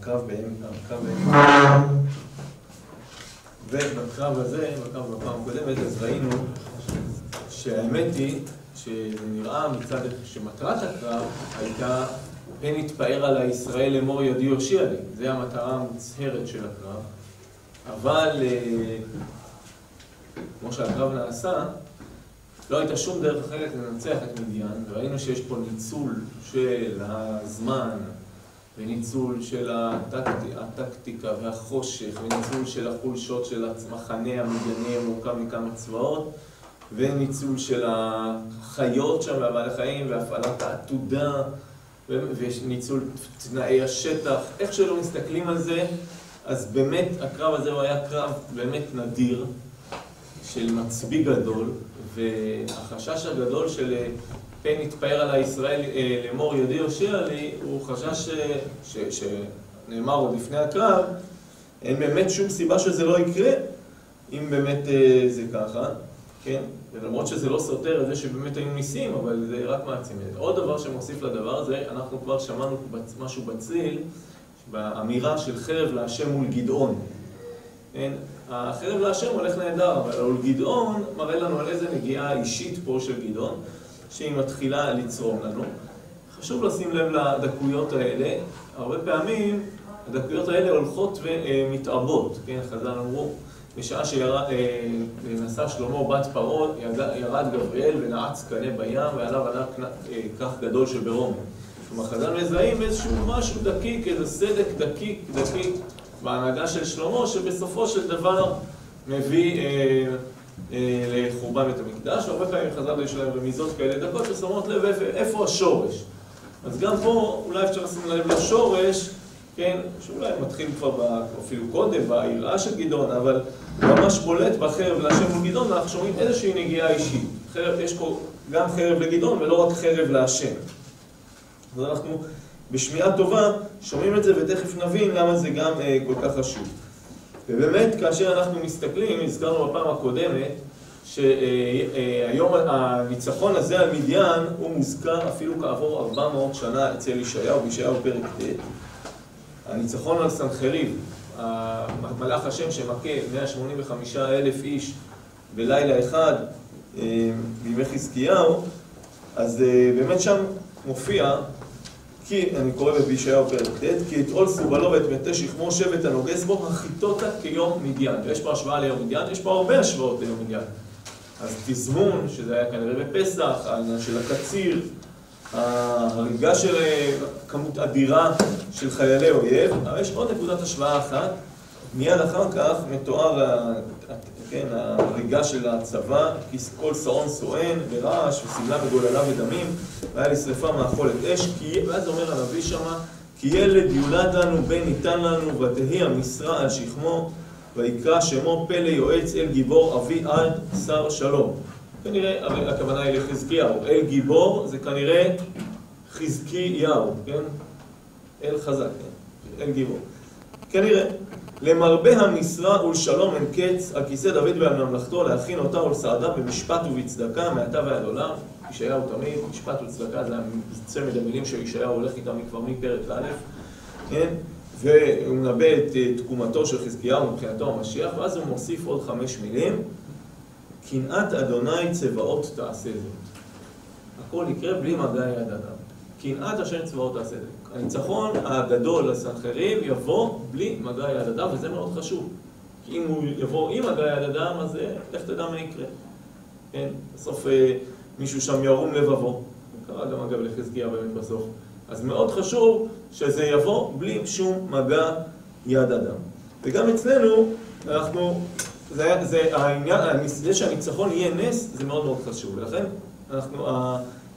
הקרב באמצע. ובקרב הזה, בקרב בפעם הקודמת, אז ראינו שהאמת היא שזה נראה מצד שמטרת הקרב הייתה פן יתפאר על הישראל לאמור ידי יושיע לי. זו המטרה המוצהרת של הקרב. אבל כמו שהקרב נעשה, לא הייתה שום דרך אחרת לנצח את מדיין, וראינו שיש פה ניצול של הזמן, וניצול של הטקטיקה והחושך, וניצול של החולשות של המחנה המדייני המורכב מכמה צבאות, וניצול של החיות שם והבעלי חיים, והפעלת העתודה, וניצול תנאי השטח. איך שלא מסתכלים על זה, אז באמת הקרב הזה הוא היה קרב באמת נדיר, של מצביא גדול, והחשש הגדול של פן יתפאר על הישראל לאמור ידי יושיע לי, הוא חשש שנאמר עוד לפני הקרב, אין באמת שום סיבה שזה לא יקרה, אם באמת זה ככה, כן? ולמרות שזה לא סותר את זה שבאמת היו ניסים, אבל זה רק מעצים את זה. עוד דבר שמוסיף לדבר הזה, אנחנו כבר שמענו משהו בצליל, באמירה של חרב להשם מול גדעון. כן? החרב להשם הולך נהדר, אבל על גדעון מראה לנו על איזה נגיעה אישית פה של גדעון, שהיא מתחילה לצרום לנו. חשוב לשים לב לדקויות האלה, הרבה פעמים הדקויות האלה הולכות ומתעבות, כן? חז"ל אמרו, בשעה שנסע שלמה בת פרעה, ירד גבריאל ונעץ קנה בים, ועליו ענק כך גדול שברום. כלומר, חז"ל מזהים איזשהו משהו דקיק, איזה סדק דקיק, דקיק בהנהגה של שלמה, שבסופו של דבר מביא אה, אה, לחורבן בית המקדש, והרבה פעמים חז"ל יש להם רמיזות כאלה דקות ששמות לב איפה, השורש. אז גם פה אולי אפשר לשים לב לשורש, כן, שאולי מתחיל כבר אפילו קודם, ביראה של גדעון, אבל ממש בולט בחרב להשם מול גדעון, ואנחנו שומעים איזושהי נגיעה אישית. חרב, יש פה גם חרב לגדעון ולא רק חרב להשם. אז אנחנו בשמיעה טובה שומעים את זה ותכף נבין למה זה גם אה, כל כך חשוב. ובאמת כאשר אנחנו מסתכלים, הזכרנו בפעם הקודמת, שהיום הניצחון הזה על מדיין הוא מוזכר אפילו כעבור 400 שנה אצל ישעיהו, בישעיהו פרק ט'. הניצחון על סנחריב, מלאך השם שמכה 185 אלף איש בלילה אחד בימי חזקיהו, אז באמת שם מופיע, כי, אני קורא בישעיהו פרק ט', כי את עול סובלו ואת מטה שכמו שבט הנוגס בו, החיתותה כיום מדיין. ויש פה השוואה ליום מדיין, יש פה הרבה השוואות ליום מדיין. אז תזמון, שזה היה כנראה בפסח, העניין של הקציר, ההריגה של כמות אדירה של חיילי אויב, אבל יש עוד נקודת השוואה אחת, מיד אחר כך מתואר כן, ההריגה של הצבא, כל שעון סואן ורעש וסמלה וגוללה ודמים, והיה לי שרפה מאכולת אש, כי, ואז אומר הנביא שמה, כי ילד יולד לנו, בן ניתן לנו, ותהי המשרה על שכמו, ויקרא שמו פלא יועץ אל גיבור אבי עד שר שלום. כנראה, הכוונה היא לחזקיהו. אל גיבור זה כנראה חזקיהו, כן? אל חזק, כן? אל גיבור. כנראה. למרבה המשרה ולשלום אין קץ, על כיסא דוד ועל ממלכתו, להכין אותה ולסעדה במשפט ובצדקה, מעתה ועד עולם. ישעיהו תמיד, משפט וצדקה, זה צמד המילים שישעיהו הולך איתם כבר מפרק א', כן? והוא מנבא את תקומתו של חזקיהו מבחינתו המשיח, ואז הוא מוסיף עוד חמש מילים, קנאת אדוני צבאות תעשה זאת. הכל יקרה בלי מגע יד אדם. קנאת השם צבאות תעשה זאת. הניצחון הגדול לסנחריב יבוא בלי מגע יד אדם, וזה מאוד חשוב. כי אם הוא יבוא עם מגע יד אדם, אז לך תדע מה יקרה. כן, בסוף מישהו שם ירום לבבו. קרה גם אגב לחזקיה באמת בסוף. אז מאוד חשוב שזה יבוא בלי שום מגע יד אדם. וגם אצלנו, אנחנו, זה, זה העניין, זה שהניצחון יהיה נס, זה מאוד מאוד חשוב. ולכן, אנחנו,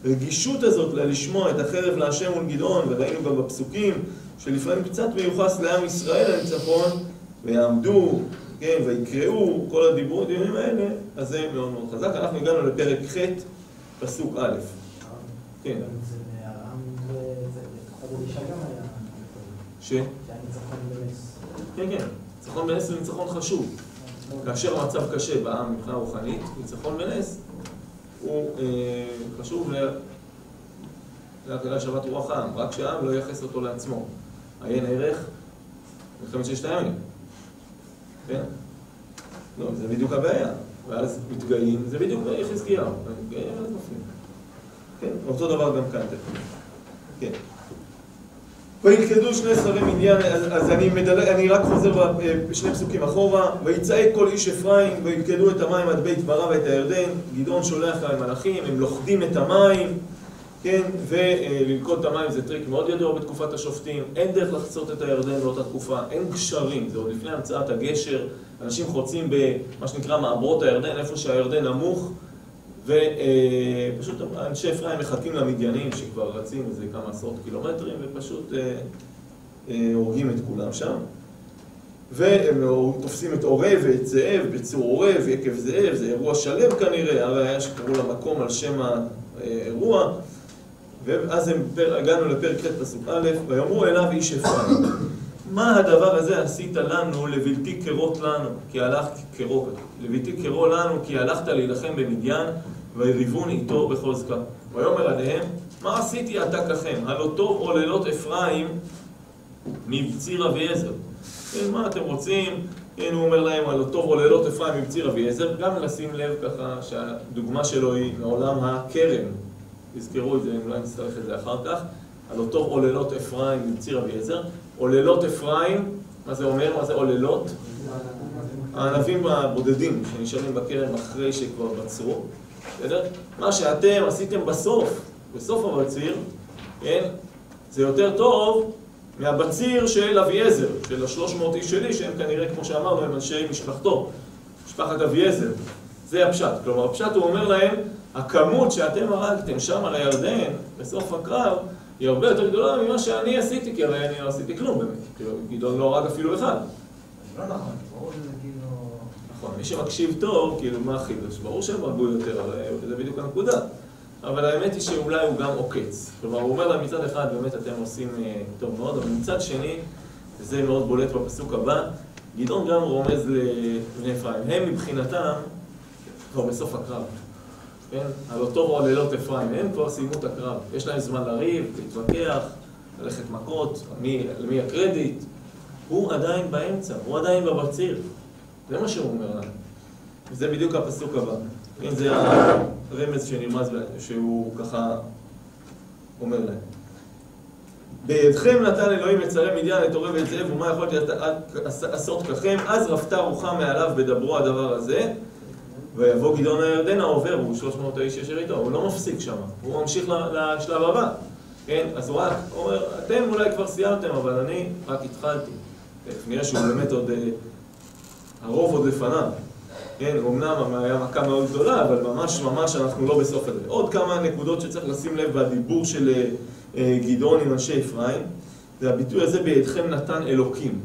הרגישות הזאת לשמוע את החרב להשם מול גדעון, וראינו גם בפסוקים, שלפעמים קצת מיוחס לעם ישראל הניצחון, ויעמדו, כן, ויקראו, כל הדיבורים האלה, אז זה מאוד מאוד חזק. אנחנו הגענו לפרק ח', פסוק א'. כן. ש? כן, כן. ניצחון בנס זה ניצחון חשוב. כאשר המצב קשה בעם מבחינה רוחנית, ניצחון בנס הוא חשוב זה הכלל שבת רוח העם, רק שהעם לא ייחס אותו לעצמו. עיין ערך מלחמת ששת הימים, כן? לא, זה בדיוק הבעיה. ואז מתגאים, זה בדיוק יחזקיהו, מתגאים ואז נופלים. כן, אותו דבר גם כאן. כן. וילכדו שני שרי מדיין, אז, אז אני, מדלג, אני רק חוזר בשני פסוקים אחורה, ויצעק כל איש אפרים, וילכדו את המים עד בית ברא ואת הירדן, גדעון שולח להם מלאכים, הם לוכדים את המים, כן, וללכוד את המים זה טריק מאוד ידוע בתקופת השופטים, אין דרך לחצות את הירדן באותה תקופה, אין גשרים, זה עוד לפני המצאת הגשר, אנשים חוצים במה שנקרא מעברות הירדן, איפה שהירדן נמוך, ופשוט אנשי אפרים מחכים למדיינים שכבר רצים איזה כמה עשרות קילומטרים ופשוט אה, אה, הורגים את כולם שם. והם תופסים את עורב ואת זאב בצור עורב, יקב זאב, זה אירוע שלם כנראה, הרי היה שקראו למקום על שם האירוע. ואז הם, הגענו לפרק ח' פסוק א', ויאמרו אליו איש אפרים, מה הדבר הזה עשית לנו לבלתי קרות לנו, כי הלכת קרו, לבלתי קרו לנו, כי הלכת להילחם במדיין, ויריבון איתו בחוזקה. ויאמר עליהם, מה עשיתי אתה ככם? הלא טוב עוללות אפרים מבציר אביעזר. כן, מה אתם רוצים? כן, הוא אומר להם, הלא טוב עוללות אפרים מבציר אביעזר, גם לשים לב ככה שהדוגמה שלו היא מעולם הכרם. תזכרו את זה, אם לא נצטרך את זה אחר כך. הלא טוב עוללות אפרים מבציר אביעזר. עוללות אפרים, מה זה אומר? מה זה עוללות? הענבים הבודדים שנשארים בכרם אחרי שכבר בצרו, בסדר? מה שאתם עשיתם בסוף, בסוף הבציר, כן? זה יותר טוב מהבציר של אביעזר, של השלוש מאות איש שלי, שהם כנראה, כמו שאמרנו, הם אנשי משפחתו, משפחת אביעזר. זה הפשט. כלומר, הפשט הוא אומר להם, הכמות שאתם הרגתם שם על הירדן, בסוף הקרב, היא הרבה יותר גדולה ממה שאני עשיתי, כי הרי אני לא עשיתי כלום באמת. כאילו, גדעון לא הרג אפילו אחד. לא נכון, ברור שזה כאילו... מי שמקשיב טוב, כאילו, מה החידוש? ברור שהם הרגו יותר, הרי זה בדיוק הנקודה. אבל האמת היא שאולי הוא גם עוקץ. כלומר, הוא אומר להם מצד אחד, באמת אתם עושים אה, טוב מאוד, אבל מצד שני, וזה מאוד בולט בפסוק הבא, גדעון גם רומז לבני אפרים. הם מבחינתם כבר בסוף הקרב. כן? על אותו מועללות אפרים, הם כבר סיימו את הקרב. יש להם זמן לריב, להתווכח, ללכת מכות, מי, למי הקרדיט. הוא עדיין באמצע, הוא עדיין בבציר. זה מה שהוא אומר לנו. וזה בדיוק הפסוק הבא. כן, זה הרמז שנרמז, שהוא ככה אומר להם. בידכם נתן אלוהים שרי מדיין, את עורב ואת זאב, ומה יכולתי לעשות ככם? אז רפתה רוחה מעליו בדברו הדבר הזה. ויבוא גדעון הירדן העובר, הוא 300 האיש ישר איתו, הוא לא מפסיק שם, הוא ממשיך לשלב הבא, כן? אז הוא רק אומר, אתם אולי כבר סיימתם, אבל אני רק התחלתי. נראה שהוא באמת עוד, אה, הרוב עוד לפניו. כן, אמנם היה מכה מאוד גדולה, אבל ממש ממש אנחנו לא בסוף הזה. עוד כמה נקודות שצריך לשים לב בדיבור של אה, אה, גדעון עם אנשי אפרים, זה הביטוי הזה בידכם נתן אלוקים.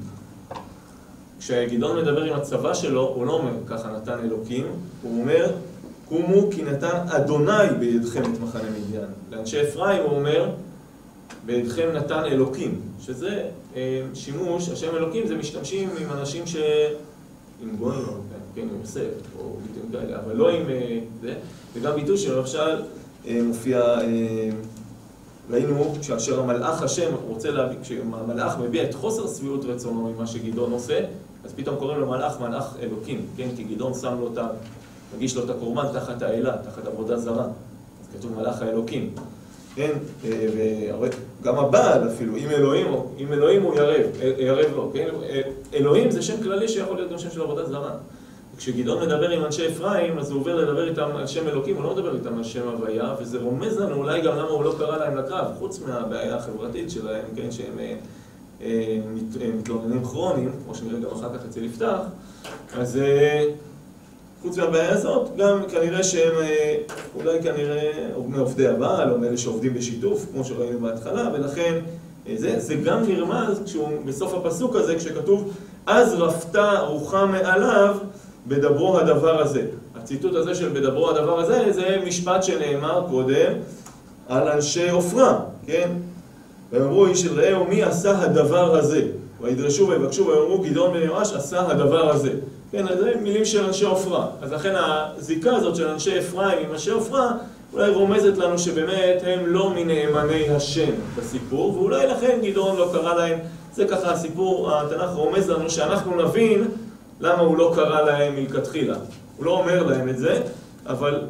כשגדעון מדבר עם הצבא שלו, הוא לא אומר ככה נתן אלוקים, הוא אומר קומו כי נתן אדוני בידכם את מחנה מדיין. לאנשי אפרים הוא אומר בידכם נתן אלוקים, שזה אה, שימוש, השם אלוקים זה משתמשים עם אנשים ש... עם גויים, כן, עם יוסף, או ביטויים כאלה, אבל לא עם אה, זה, וגם ביטוי שלמשל אה, מופיע, ראינו כאשר המלאך השם רוצה להביא, כשהמלאך מביע את חוסר שביעות רצונו ממה שגדעון עושה, אז פתאום קוראים לו מלאך מלאך אלוקים, כן? כי גדעון שם לו את ה... מגיש לו את הקורבן תחת האלה, תחת עבודה זרה. אז כתוב מלאך האלוקים, כן? וגם הבעל אפילו, אם אלוהים, אם אלוהים הוא ירב, ירב לו, כן? אלוהים זה שם כללי שיכול להיות גם שם של עבודה זרה. כשגדעון מדבר עם אנשי אפרים, אז הוא עובר לדבר איתם על שם אלוקים, הוא לא מדבר איתם על שם הוויה, וזה רומז לנו אולי גם למה הוא לא קרא להם לקרב, חוץ מהבעיה החברתית שלהם, כן? שהם אה, מתלוננים כרוניים, כמו שנראה גם אחר כך אצל יפתח, אז אה, חוץ מהבעיה הזאת, גם כנראה שהם אה, אולי כנראה מעובדי הבעל, או מאלה שעובדים בשיתוף, כמו שראינו בהתחלה, ולכן זה, זה גם נרמז כשהוא, בסוף הפסוק הזה, כשכתוב אז רפתה רוחה מעליו בדברו הדבר הזה. הציטוט הזה של בדברו הדבר הזה, זה משפט שנאמר קודם על אנשי עופרה, כן? ויאמרו איש אל רעהו מי עשה הדבר הזה? וידרשו ויבקשו ויאמרו גדעון בן יואש עשה הדבר הזה. כן, אז זה מילים של אנשי עופרה. אז לכן הזיקה הזאת של אנשי אפרים עם אנשי עופרה אולי רומזת לנו שבאמת הם לא מנאמני השם בסיפור, ואולי לכן גדעון לא קרא להם, זה ככה הסיפור, התנ"ך רומז לנו שאנחנו נבין למה הוא לא קרא להם מלכתחילה. הוא לא אומר להם את זה, אבל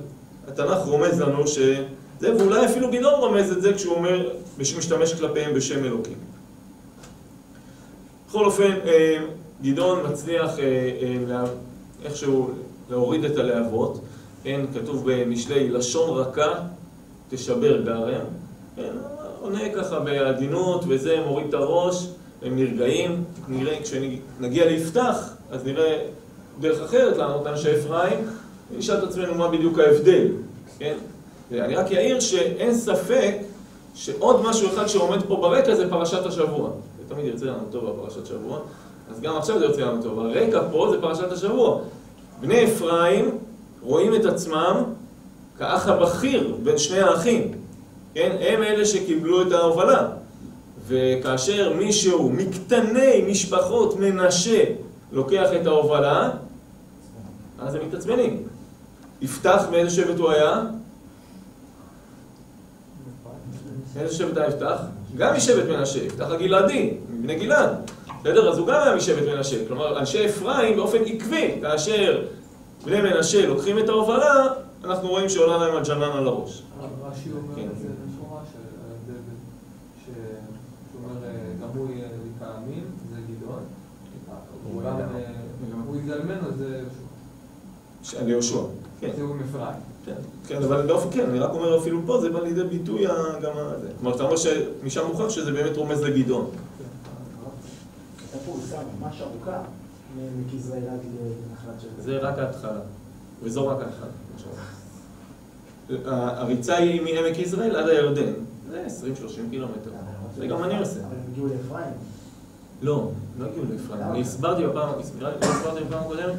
התנ"ך רומז לנו שזה, ואולי אפילו גדעון רומז את זה כשהוא אומר, משתמש כלפיהם בשם אלוקים. בכל אופן, אה, גדעון מצליח אה, אה, איכשהו להוריד את הלהבות, כן, כתוב במשלי, לשון רכה תשבר גרם, כן, עונה ככה בעדינות וזה, מוריד את הראש, הם נרגעים, נראה, כשנגיע ליפתח, אז נראה דרך אחרת לענות לאנשי אפרים, ונשאל את עצמנו מה בדיוק ההבדל, כן? ואני רק אעיר שאין ספק שעוד משהו אחד שעומד פה ברקע זה פרשת השבוע. תמיד יוצא לנו טוב בפרשת שבוע, אז גם עכשיו זה יוצא לנו טוב. הרקע פה זה פרשת השבוע. בני אפרים רואים את עצמם כאח הבכיר בין שני האחים. כן? הם אלה שקיבלו את ההובלה. וכאשר מישהו מקטני משפחות מנשה לוקח את ההובלה, אז הם מתעצבנים. יפתח מאיזה שבט הוא היה? מאיזה שבט היה יפתח? גם משבט מנשה, יפתח הגלעדי, מבני גלעד. בסדר? אז הוא גם היה משבט מנשה. כלומר, אנשי אפרים באופן עקבי, כאשר בני מנשה לוקחים את ההובלה, אנחנו רואים שעולה להם הג'נן על הראש. רש"י אומר כן. את זה במפורש, שאומר גם הוא להאמין, זה גדעון. הוא גם, הוא יגאל ממנו, זה יהושע. כן. זה הוא אפרים. כן, כן, אבל באופן כן, אני רק אומר אפילו פה, זה בא לידי ביטוי גם ה... זה. כלומר, אתה אומר שמשם מוכח שזה באמת רומז לגדעון. הייתה פה עושה ממש ארוכה מכזרי עד לנחלת שבט. זה רק ההתחלה, וזו רק ההתחלה. עכשיו. הריצה היא מעמק יזרעאל עד הירדן, זה 20-30 קילומטר. זה גם אני עושה. אבל הם הגיעו לאפרים. לא, לא הגיעו לאפרים. אני הסברתי בפעם, נראה לי לא הסברתי בפעם הקודמת,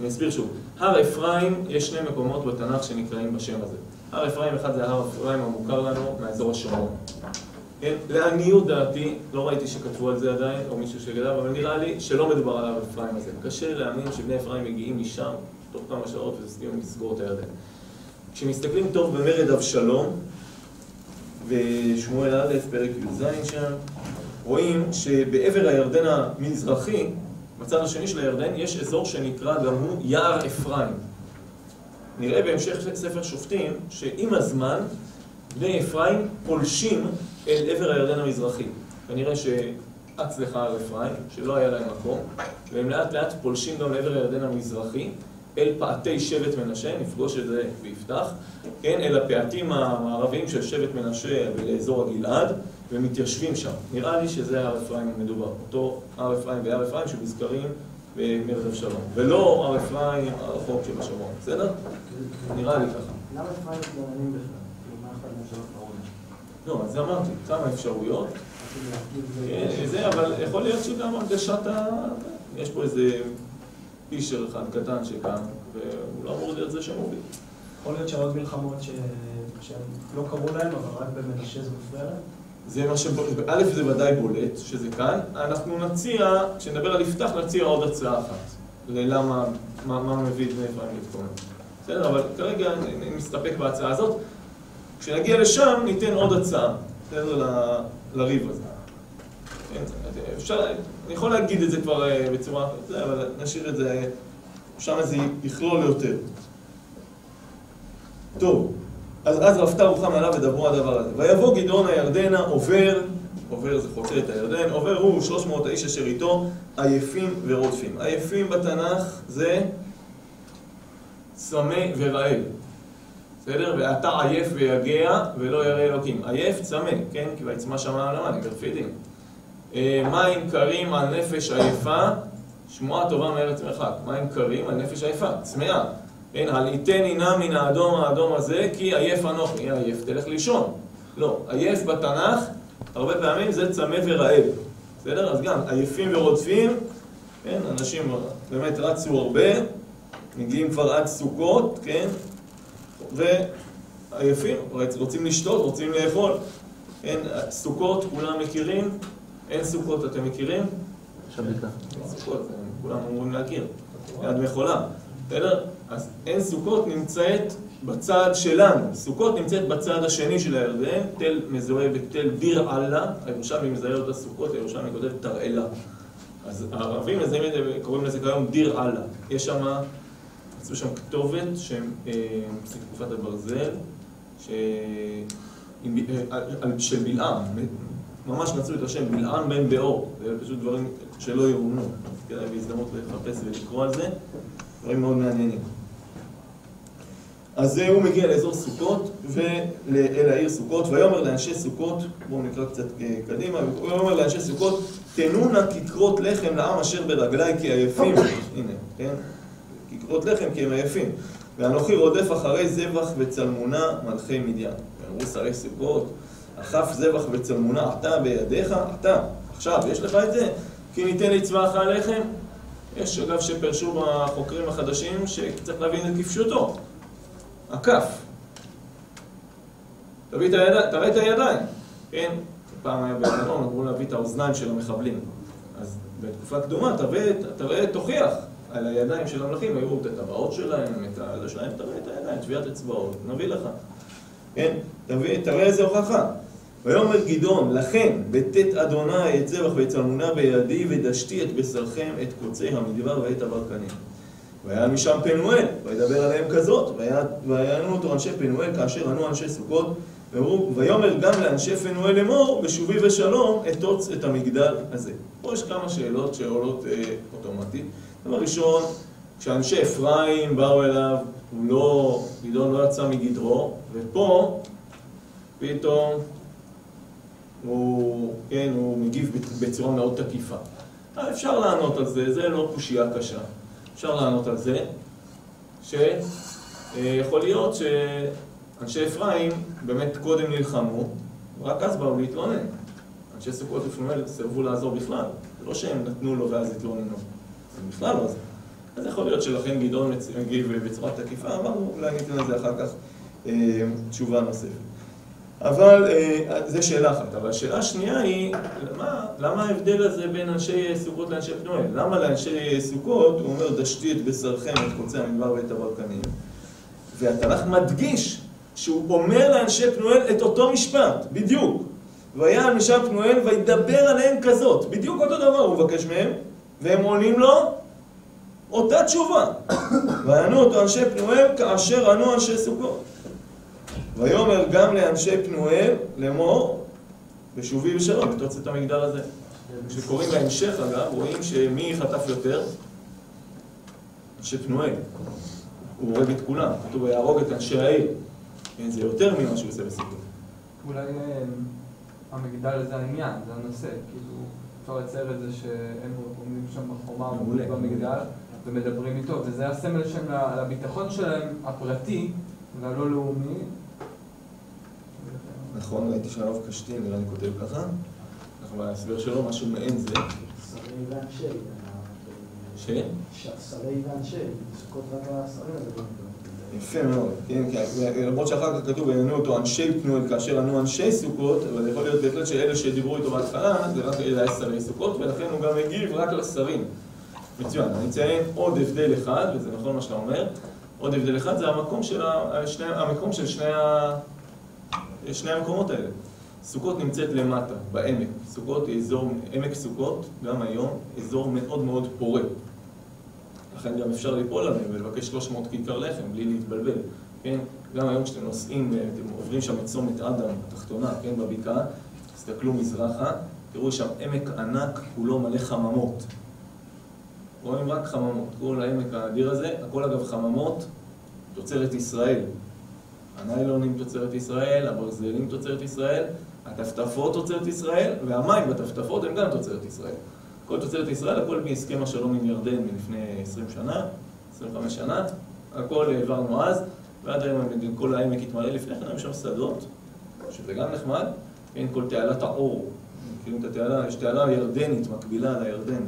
אני אסביר שוב. הר אפרים, יש שני מקומות בתנ"ך שנקראים בשם הזה. הר אפרים, אחד זה הר אפרים המוכר לנו מהאזור השומרון. כן? לעניות דעתי, לא ראיתי שכתבו על זה עדיין, או מישהו שגדל, אבל נראה לי שלא מדובר על הר אפרים הזה. קשה להאמין שבני אפרים מגיעים משם תוך כמה שעות וסתימים לסגור את הירדן. כשמסתכלים טוב במרד אבשלום, ושמואל א', פרק י"ז שם, רואים שבעבר הירדן המזרחי, בצד השני של הירדן, יש אזור שנקרא גם הוא יער אפרים. נראה בהמשך ספר שופטים שעם הזמן בני אפרים פולשים אל עבר הירדן המזרחי. כנראה שאץ לך הר אפרים, שלא היה להם מקום, והם לאט לאט פולשים גם לעבר הירדן המזרחי, אל פאתי שבט מנשה, נפגוש את זה ביפתח, כן, אל הפאתים המערביים של שבט מנשה ולאזור הגלעד, ומתיישבים שם. נראה לי שזה הר אפרים המדובר, אותו הר אפרים והר אפרים שמוזכרים במרד אבשלום, ולא הר אפרים הרחוק שבשומרון, בסדר? נראה לי ככה. למה אפרים מתלוננים בכלל? כאילו, מה אכפת להם שלא קראו להם? לא, אז אמרתי, כמה אפשרויות, כן, זה- אבל יכול להיות שגם הרגשת ה... יש פה איזה פישר אחד קטן שקם, והוא לא אמור להיות זה שמוביל. יכול להיות שעוד מלחמות ש- שהם לא קראו להם, אבל רק במנשה זה מפריע להם? זה מה ש... א', זה ודאי בולט, שזה כאן. אנחנו נציע, כשנדבר על יפתח, נציע עוד הצעה אחת. ללמה, מה, מה מביא את בני אפרים להתקומם. בסדר, אבל כרגע נסתפק בהצעה הזאת. כשנגיע לשם, ניתן עוד הצעה, בסדר, לריב הזה. כן, אפשר, אני יכול להגיד את זה כבר אה, בצורה, זה, אבל נשאיר את זה, שם זה יכלול יותר. טוב, אז אז רפתה רוחה מעליו ודברו הדבר הזה. ויבוא גדעון הירדנה, עובר, עובר זה חוצה את הירדן, עובר הוא שלוש מאות האיש אשר איתו, עייפים ורודפים. עייפים בתנ"ך זה צמא ורעב. בסדר? ואתה עייף ויגע ולא ירא אלוקים. עייף, צמא, כן? כי ויצמא על המים, גרפידים. אה, מים קרים על נפש עייפה, שמועה טובה מארץ מרחק. מים קרים על נפש עייפה, צמאה. כן, הלעיתני נא מן האדום האדום הזה, כי עייף אנוכי. עייף, תלך לישון. לא, עייף בתנ"ך, הרבה פעמים זה צמא ורעב. בסדר? אז גם עייפים ורודפים, כן, אנשים באמת רצו הרבה, מגיעים כבר עד סוכות, כן, ועייפים, רוצים לשתות, רוצים לאכול. כן, סוכות, כולם מכירים? אין סוכות, אתם מכירים? שביקה. סוכות, כולם אמורים להכיר. יד מכולה. בסדר? אז עין סוכות נמצאת בצד שלנו, סוכות נמצאת בצד השני של הירדן, תל מזוהה בתל ביר אללה, הירושלמי מזהה אותה סוכות, הירושלמי כותב תרעלה. אז הערבים מזהים את זה, קוראים לזה כיום דיר אללה. יש שם, מצאו שם כתובת שהם, אה, תקופת הברזל, ש... אה, של בלעם, ממש מצאו את השם בלעם בן באור, זה פשוט דברים שלא יאומנו, אז כדאי בהזדמנות לחפש ולקרוא על זה, דברים מאוד מעניינים. אז זה, הוא מגיע לאזור סוכות ואל העיר סוכות, ויאמר לאנשי סוכות, בואו נקרא קצת אה, קדימה, הוא אומר לאנשי סוכות, תנו נא כיכרות לחם לעם אשר ברגלי כי עייפים, הנה, כן? כיכרות לחם כי הם עייפים. ואנוכי רודף אחרי זבח וצלמונה מלכי מדיין. ואמרו שרי סוכות, אכף זבח וצלמונה אתה בידיך, אתה, עכשיו, יש לך את זה? כי ניתן לי צבא אחרי הלחם? יש אגב שפרשו בחוקרים החדשים שצריך להבין את כפשוטו. הכף. תביא את הידיים, תראה את הידיים, כן? פעם היה בלבנון, אמרו להביא את האוזניים של המחבלים. אז בתקופה קדומה, תראה, תראה, תוכיח על הידיים של המלכים, היו את הטבעות שלהם, את הזה שלהם, תראה את הידיים, טביעת אצבעות, נביא לך. כן? תביא, תראה איזה הוכחה. ויאמר גדעון, לכן, בתת אדוני את זבח ואת צלמונה בידי, ודשתי את בשרכם את קוצי המדבר ואת הברקנים. והיה משם פנואל, וידבר עליהם כזאת, ויענו אותו אנשי פנואל כאשר ענו אנשי סוכות, ויאמר גם לאנשי פנואל לאמור, בשובי ושלום אתוץ את המגדל הזה. פה יש כמה שאלות שעולות אה, אוטומטית. דבר ראשון, כשאנשי אפרים באו אליו, הוא לא, גדעון לא יצא מגדרו, ופה פתאום הוא, כן, הוא מגיב בצורה מאוד תקיפה. אה, אפשר לענות על זה, זה לא קושייה קשה. אפשר לענות על זה, שיכול להיות שאנשי אפרים באמת קודם נלחמו, ורק אז באו להתלונן. אנשי סוכות ופנואל סירבו לעזור בכלל. זה לא שהם נתנו לו ואז התלוננו. זה בכלל לא זה. אז יכול להיות שלכן גדעון מגיב בצורה תקיפה, אמרנו, אולי ניתן לזה אחר כך אה, תשובה נוספת. אבל, אה, זו שאלה אחת. אבל השאלה השנייה היא, למה, למה ההבדל הזה בין אנשי סוכות לאנשי פנואל? למה לאנשי סוכות, הוא אומר, דשתי את בשרכם את קוצי המדבר ואת הברקנים, והתנ"ך מדגיש שהוא אומר לאנשי פנואל את אותו משפט, בדיוק. ויען משם פנואל וידבר עליהם כזאת, בדיוק אותו דבר הוא מבקש מהם, והם עונים לו אותה תשובה. ויענו אותו אנשי פנואל כאשר ענו אנשי סוכות. ויאמר גם לאנשי פנואל לאמור בשובי בשלום, בתוץ את המגדל הזה. כשקוראים בהמשך אגב, רואים שמי חטף יותר? אנשי פנואל. הוא הורג את כולם, כתוב ויהרוג את אנשי העיר. כן, זה יותר ממה שהוא עושה בסיפור. אולי אה, המגדל זה העניין, זה הנושא, כאילו, אפשר לצייר את זה שהם עומדים שם בחומה, מעולה. במגדל, ומדברים איתו, וזה הסמל שלהם לביטחון שלהם, הפרטי והלא לאומי. נכון, ראיתי שהרב קשתין, נראה לי כותב ככה. אנחנו בהסבר שלו, משהו מעין זה. שרי ואנשי. ש? שרי ואנשי. סוכות רק השרים. יפה מאוד, כן, למרות שאחר כך כתוב ויענו אותו אנשי פנואל כאשר ענו אנשי סוכות, אבל יכול להיות בהחלט שאלה שדיברו איתו בהתחלה זה רק אלה שרי סוכות, ולכן הוא גם הגיב רק לשרים. מצוין, אני אציין עוד הבדל אחד, וזה נכון מה שאתה אומר, עוד הבדל אחד זה המקום של, שני, המקום של שני, ה, שני המקומות האלה. סוכות נמצאת למטה, בעמק. סוכות היא אזור, עמק סוכות, גם היום, אזור מאוד מאוד פורה. לכן גם אפשר ליפול עליהם ולבקש 300 כיכר לחם בלי להתבלבל, כן? גם היום כשאתם נוסעים, אתם עוברים שם את צומת אדם, התחתונה, כן, בבקעה, תסתכלו מזרחה, תראו שם עמק ענק, כולו מלא חממות. רואים רק חממות, כל העמק האדיר הזה, הכל אגב חממות, תוצרת ישראל. הניילונים תוצרת ישראל, הברזלים תוצרת ישראל, הטפטפות תוצרת ישראל, והמים בטפטפות הם גם תוצרת ישראל. כל תוצרת ישראל, הכל מהסכם השלום עם ירדן מלפני 20 שנה, 25 שנה, הכל העברנו אז, ועד היום כל העמק התמלא. לפני כן, היו שם שדות, שזה גם נחמד, כן, כל תעלת האור, מכירים את התעלה, יש תעלה ירדנית מקבילה לירדן,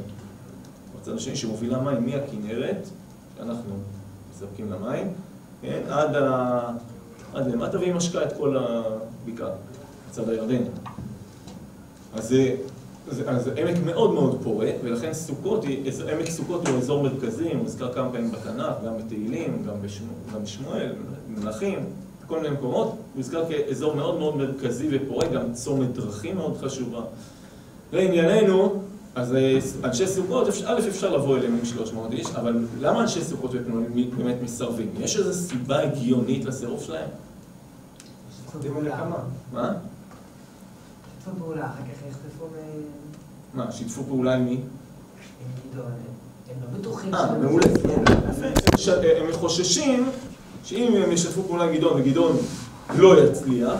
בצד השני שמובילה מים מהכנרת, שאנחנו מספקים למים, כן, עד, ה... עד למטה, והיא משקה את כל הבקעה, בצד הירדני. אז זה אז, אז עמק מאוד מאוד פורה, ולכן סוכות, היא- עמק סוכות הוא אזור מרכזי, מוזכר כמה פעמים בתנ"ך, גם בתהילים, גם, בשמו, גם בשמואל, במלכים, בכל מיני מקומות, הוא מוזכר כאזור מאוד מאוד מרכזי ופורה, גם צומת דרכים מאוד חשובה. לענייננו, אז אה, אנשי סוכות, א', אפשר לבוא אליהם עם 300 איש, אבל למה אנשי סוכות ופנויים באמת מסרבים? יש איזו סיבה הגיונית לסירוב שלהם? מה? שיתפו פעולה, אחר כך יחטפו מ... מה, שיתפו פעולה עם מי? הם לא בטוחים אה, מעולה. הם ש- הם חוששים שאם הם ישתפו פעולה עם גדעון וגדעון לא יצליח,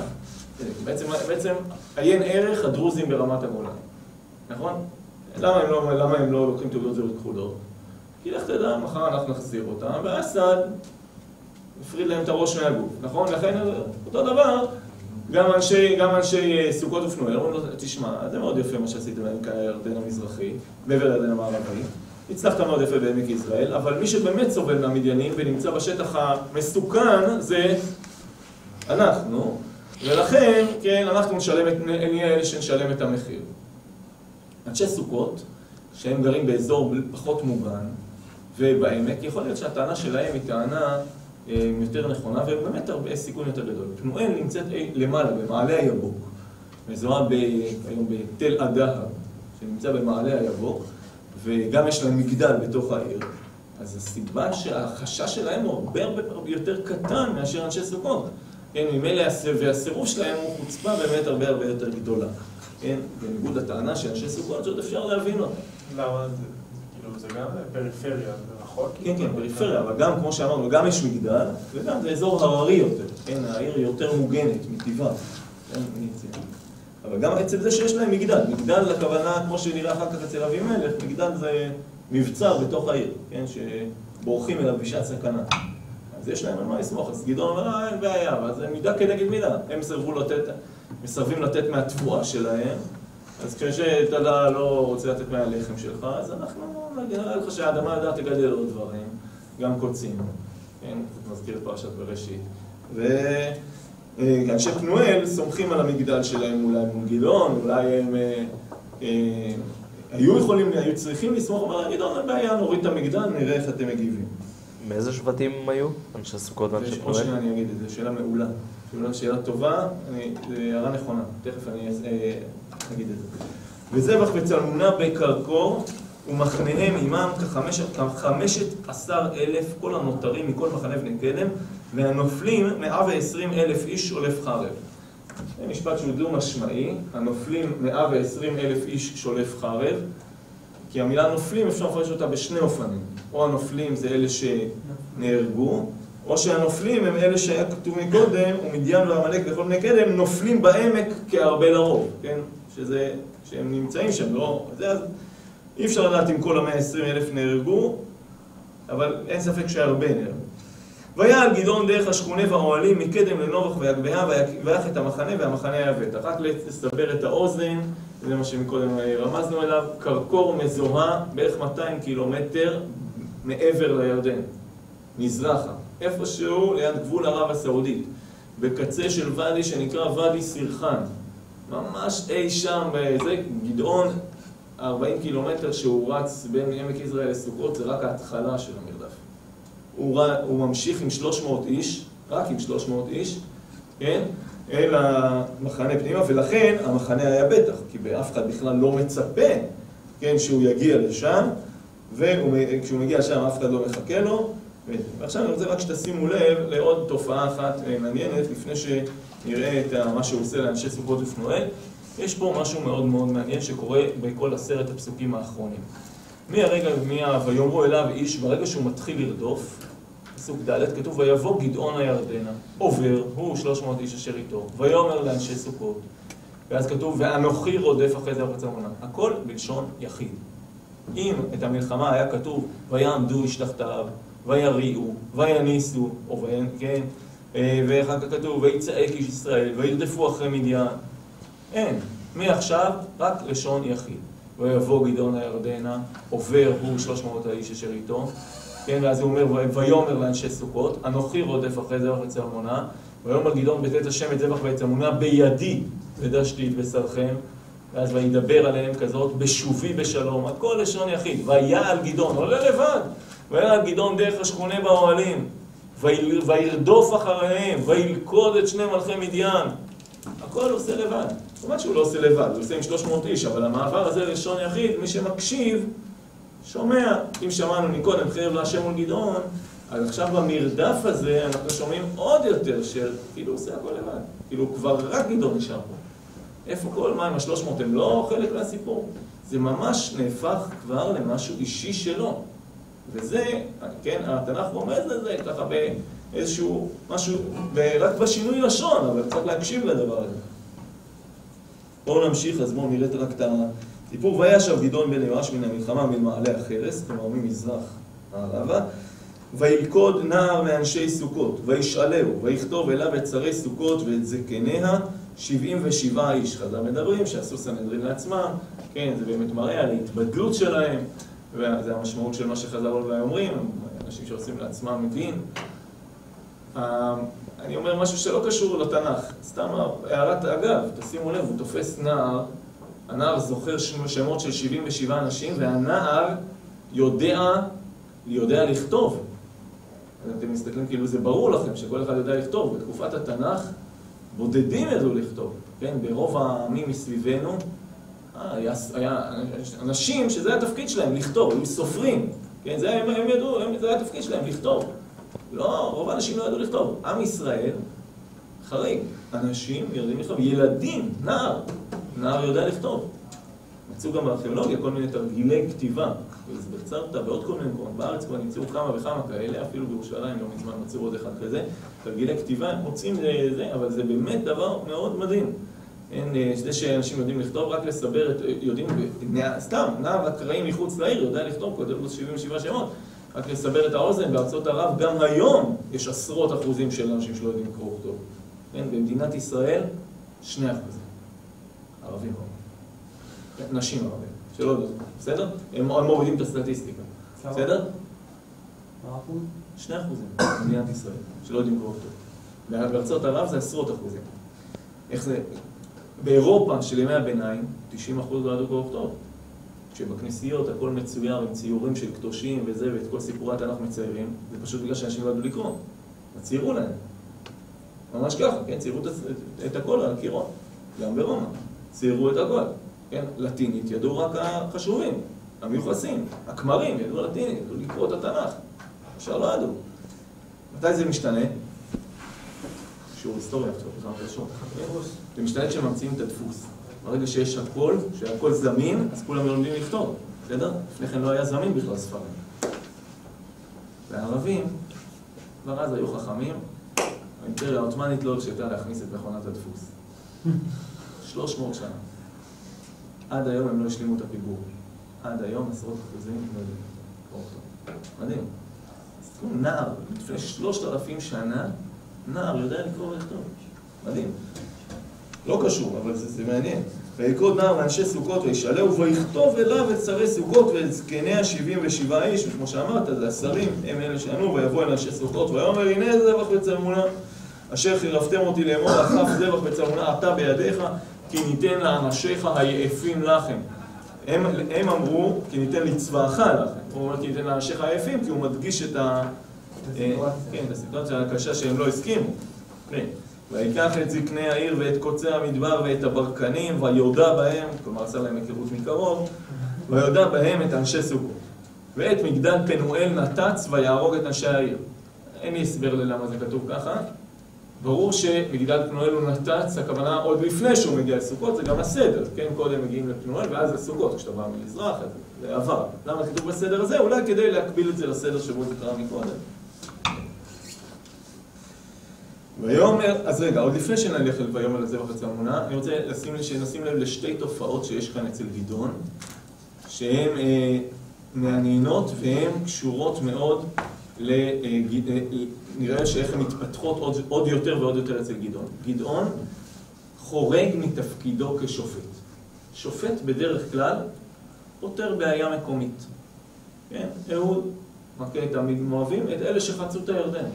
בעצם, בעצם עיין ערך הדרוזים ברמת הגולן, נכון? למה הם לא, למה הם לא לוקחים תעודות זהות כחולות? כי לך תדע, מחר אנחנו נחזיר אותם, ואסד הפריד להם את הראש מהגוף, נכון? לכן אותו דבר, גם אנשי, גם אנשי אה, סוכות ופנואל, אומרים לו, תשמע, זה מאוד יפה מה שעשיתם בעמק הירדן המזרחי, בעבר הירדן המערבי, הצלחת מאוד יפה בעמק יזרעאל, אבל מי שבאמת סובל מהמדיינים ונמצא בשטח המסוכן זה אנחנו, ולכן, כן, אנחנו נשלם את, נהיה אלה שנשלם את המחיר. אנשי סוכות, שהם גרים באזור פחות מוגן ובעמק, יכול להיות שהטענה שלהם היא טענה יותר נכונה ובאמת הרבה סיכון יותר גדול. פנואל נמצאת למעלה, במעלה היבוק, מזוהה ב- היום בתל הדהב, שנמצא במעלה היבוק, וגם יש להם מגדל בתוך העיר. אז הסיבה שהחשש שלהם הוא הרבה הרבה יותר קטן מאשר אנשי סוכות. כן, ממילא הס- והסירוב שלהם הוא חוצפה באמת הרבה הרבה יותר גדולה. כן, בניגוד לטענה של אנשי סוכות שעוד אפשר להבין אותה. למה זה, כאילו, זה גם פריפריה, רחוק? כן? כן, פריפריה, אבל גם, כמו שאמרנו, גם יש מגדל, וגם זה אזור הררי יותר, כן, העיר יותר מוגנת מטבעה, כן. אבל גם עצם זה שיש להם מגדל, מגדל הכוונה, כמו שנראה אחר כך אצל אבימלך, מגדל זה מבצר בתוך העיר, כן, שבורחים אליו בשעת סכנה. אז יש להם על מה לסמוך, אז גדעון אומר, אה, אין בעיה, אבל זה מידה כנגד מידה, הם סירבו לתת, מסרבים לתת מהתבואה שלהם, אז כשאתה לא רוצה לתת מהלחם שלך, אז אנחנו נראה לך שהאדמה יודעת לגדל עוד דברים, גם קוצים, כן, זה מזכיר את פרשת בראשית. ואנשי פנואל סומכים על המגדל שלהם אולי מול גדעון, אולי הם אה, אה, היו יכולים, היו צריכים לסמוך, אמר גדעון, אין בעיה, נוריד את המגדל, נראה איך אתם מגיבים. מאיזה שבטים הם היו? אנשי סוכות ואנשי פנואל? שנייה אני אגיד את זה, שאלה מעולה. שאלה, שאלה טובה, הערה נכונה, תכף אני אגיד את זה. וזבח וצלמונה בקרקור ומחניהם עמם כחמשת עשר אלף כל הנותרים מכל מחנה בני קדם והנופלים מאה ועשרים אלף איש שולף חרב. זה משפט שהוא דו משמעי, הנופלים מאה ועשרים אלף איש שולף חרב כי המילה נופלים אפשר לפרש אותה בשני אופנים או הנופלים זה אלה שנהרגו או שהנופלים הם אלה שהיה כתוב מקודם, ומדיין ועמלק וכל בני קדם, נופלים בעמק כהרבה לרוב, כן? שזה, שהם נמצאים שם, לא... זה, אז אי אפשר לדעת אם כל המאה עשרים אלף נהרגו, אבל אין ספק שהרבה נהרגו. ויעל גדעון דרך השכונה והאוהלים מקדם לנובח ויגבהה ויח את המחנה והמחנה היה בטח. רק לסבר את האוזן, זה מה שמקודם רמזנו אליו, קרקור מזוהה בערך 200 קילומטר מעבר לירדן, מזרחה, איפשהו ליד גבול ערב הסעודית, בקצה של ואדי שנקרא ואדי סירחן, ממש אי שם, זה גדעון 40 קילומטר שהוא רץ בין עמק יזרעאל לסוכות, זה רק ההתחלה של המרדף. הוא, ר... הוא ממשיך עם 300 איש, רק עם 300 איש, כן? אל המחנה פנימה, ולכן המחנה היה בטח, כי באף אחד בכלל לא מצפה, כן, שהוא יגיע לשם, וכשהוא מגיע לשם אף אחד לא מחכה לו. ועכשיו אני רוצה רק שתשימו לב לעוד תופעה אחת מעניינת, לפני שנראה את מה שהוא עושה לאנשי סוכות ופנואל. יש פה משהו מאוד מאוד מעניין שקורה בכל עשרת הפסוקים האחרונים. מהרגע, מה... ויאמרו אליו איש, ברגע שהוא מתחיל לרדוף, פסוק ד', כתוב, ויבוא גדעון הירדנה, עובר, הוא שלוש מאות איש אשר איתו, ויאמר לאנשי סוכות, ואז כתוב, ואנוכי רודף אחרי זה ארץ המונה. הכל בלשון יחיד. אם את המלחמה היה כתוב, ויעמדו איש תחתיו, ויריעו, ויניסו, או וין, כן, ואחר כך כתוב, ויצעק איש ישראל, וירדפו אחרי מדיין. אין. מעכשיו, רק לשון יחיד. ויבוא גדעון הירדנה, עובר הוא שלוש מאות האיש אשר איתו, כן, ואז הוא אומר, ויאמר לאנשי סוכות, אנוכי רודף אחרי זבח ועץ המונה, ויאמר גדעון בתת השם את זבח ועץ המונה, בידי ודשתי את בשרכם, ואז וידבר עליהם כזאת, בשובי בשלום, הכל לשון יחיד. ויעל גדעון, עולה לבד. ויעל גדעון דרך השכונה באוהלים. וירדוף אחריהם, וילכוד את שני מלכי מדיין. הכל הוא עושה לבד. כמובן שהוא לא עושה לבד, הוא עושה עם 300 איש, אבל המעבר הזה לשון יחיד, מי שמקשיב, שומע. אם שמענו מקודם חרב להשם מול גדעון, אז עכשיו במרדף הזה אנחנו שומעים עוד יותר שכאילו הוא עושה הכל לבד. כאילו כבר רק גדעון נשאר פה. איפה כל מים השלוש מאות הם לא חלק מהסיפור. זה ממש נהפך כבר למשהו אישי שלו. וזה, כן, התנ"ך רומז לזה ככה באיזשהו משהו, רק בשינוי לשון, אבל צריך להקשיב לדבר הזה. בואו נמשיך, אז בואו נראה רק את הסיפור. וישב גדעון בן יואש מן המלחמה ממעלה החרס, כלומר ממזרח מערבה, וילכוד נער מאנשי סוכות, וישאלהו, ויכתוב אליו את שרי סוכות ואת זקניה, שבעים ושבעה איש. חז"ל מדברים שעשו סנהדרין לעצמם, כן, זה באמת מראה על ההתבדלות שלהם, וזה המשמעות של מה שחז"ל אולי אומרים, אנשים שעושים לעצמם דין. אה, אני אומר משהו שלא קשור לתנ"ך, סתם הערת אגב, תשימו לב, הוא תופס נער, הנער זוכר שמ- שמות של 77 אנשים, והנער יודע, יודע לכתוב. אתם מסתכלים כאילו זה ברור לכם שכל אחד יודע לכתוב, בתקופת התנ"ך בודדים ידעו לכתוב, כן? ברוב העמים מסביבנו היה, אנשים שזה התפקיד שלהם, לכתוב, היו סופרים, כן? זה, הם, הם ידעו, הם, זה היה התפקיד שלהם, לכתוב. לא, רוב האנשים לא ידעו לכתוב. עם ישראל, חריג, אנשים יודעים לכתוב, ילדים, נער, נער יודע לכתוב. מצאו גם בארכיאולוגיה כל מיני תרגילי כתיבה. בצרפתא, בעוד כל מיני מקומות, בארץ כבר נמצאו כמה וכמה כאלה, אפילו בירושלים לא מזמן מצאו עוד אחד כזה. תרגילי כתיבה, הם מוצאים זה, אבל זה באמת דבר מאוד מדהים. אין, אה, זה שאנשים יודעים לכתוב, רק לסבר את, יודעים, נע- סתם, נער אקראי מחוץ לעיר יודע לכתוב, כותב לו 77 שמות. רק לסבר את האוזן, בארצות ערב גם היום יש עשרות אחוזים של אנשים שלא יודעים לקרוא וכתוב. כן, במדינת ישראל, שני אחוזים. ערבים ערבים. נשים ערבים, שלא יודעים, בסדר? הם מורידים את הסטטיסטיקה, בסדר? שני אחוזים במדינת ישראל, שלא יודעים קרוא וכתוב. בארצות ערב זה עשרות אחוזים. איך זה? באירופה של ימי הביניים, 90 אחוז לא ידעו קרוא וכתוב. כשבכנסיות הכל מצויר עם ציורים של קדושים וזה, ואת כל סיפורי התנ"ך מציירים, זה פשוט בגלל שאנשים לא ידעו לקרוא. אז ציירו להם. ממש ככה, כן? ציירו את, את, את הכל על הקירות. גם ברומא. ציירו את הכל. כן? לטינית ידעו רק החשובים, המיוחסים. הכמרים ידעו לטינית, ידעו לקרוא את התנ"ך. השאר לא ידעו. מתי זה משתנה? שיעור היסטוריה משתנה כשממציאים את הדפוס. ברגע שיש הכל, שהכל זמין, אז כולם לומדים לכתוב, בסדר? לפני כן לא היה זמין בכלל ספרים. והערבים, כבר אז היו חכמים, האימפריה העות'מאנית לא הרשתה להכניס את מכונת הדפוס. 300 שנה. עד היום הם לא השלימו את הפיגור. עד היום עשרות אחוזים לא יודעים אותו. מדהים. אז תראו, נער, לפני שלושת אלפים שנה, נער יודע לקרוא ולכתוב. מדהים. לא קשור, אבל זה, זה מעניין. ויקוד נער מאנשי סוכות וישאלהו ויכתוב אליו את שרי סוכות ואת זקני השבעים ושבעה איש, וכמו שאמרת, זה השרים, הם אלה שענו, ויבוא אל אנשי סוכות, ויאמר הנה זבח בצלמונה, אשר חירפתם אותי לאמור, אכף זבח בצלמונה אתה בידיך, כי ניתן לאנשיך היעפים לכם. הם, הם אמרו, כי ניתן לצבאך לכם. הוא אומר, כי ניתן לאנשיך היעפים, כי הוא מדגיש את ה... הסיטואציה. כן, את הסיטואציה הקשה שהם לא הסכימו. ויקח את זקני העיר ואת קוצי המדבר ואת הברקנים, ויודע בהם, כלומר עשה להם היכרות מקרוב, ויודע בהם את אנשי סוכות. ואת מגדל פנואל נתץ ויהרוג את אנשי העיר. אין לי הסבר ללמה זה כתוב ככה. ברור שמגדל פנואל הוא נתץ, הכוונה עוד לפני שהוא מגיע לסוכות, זה גם הסדר, כן? קודם מגיעים לפנואל ואז לסוכות, כשאתה בא ממזרח, אז זה עבר. למה כתוב בסדר הזה? אולי כדי להקביל את זה לסדר שבו זה קרה מקודם. ויאמר, אז רגע, עוד לפני שנלך אל ויאמר לזבח הצלמונה, אני רוצה לשים, שנשים לב לשתי תופעות שיש כאן אצל גדעון, שהן אה, מעניינות והן קשורות מאוד, ל, אה, אה, נראה שאיך הן מתפתחות עוד, עוד יותר ועוד יותר אצל גדעון. גדעון חורג מתפקידו כשופט. שופט בדרך כלל פותר בעיה מקומית. כן? אהוד מכה את המואבים, את אלה שחצו את הירדן.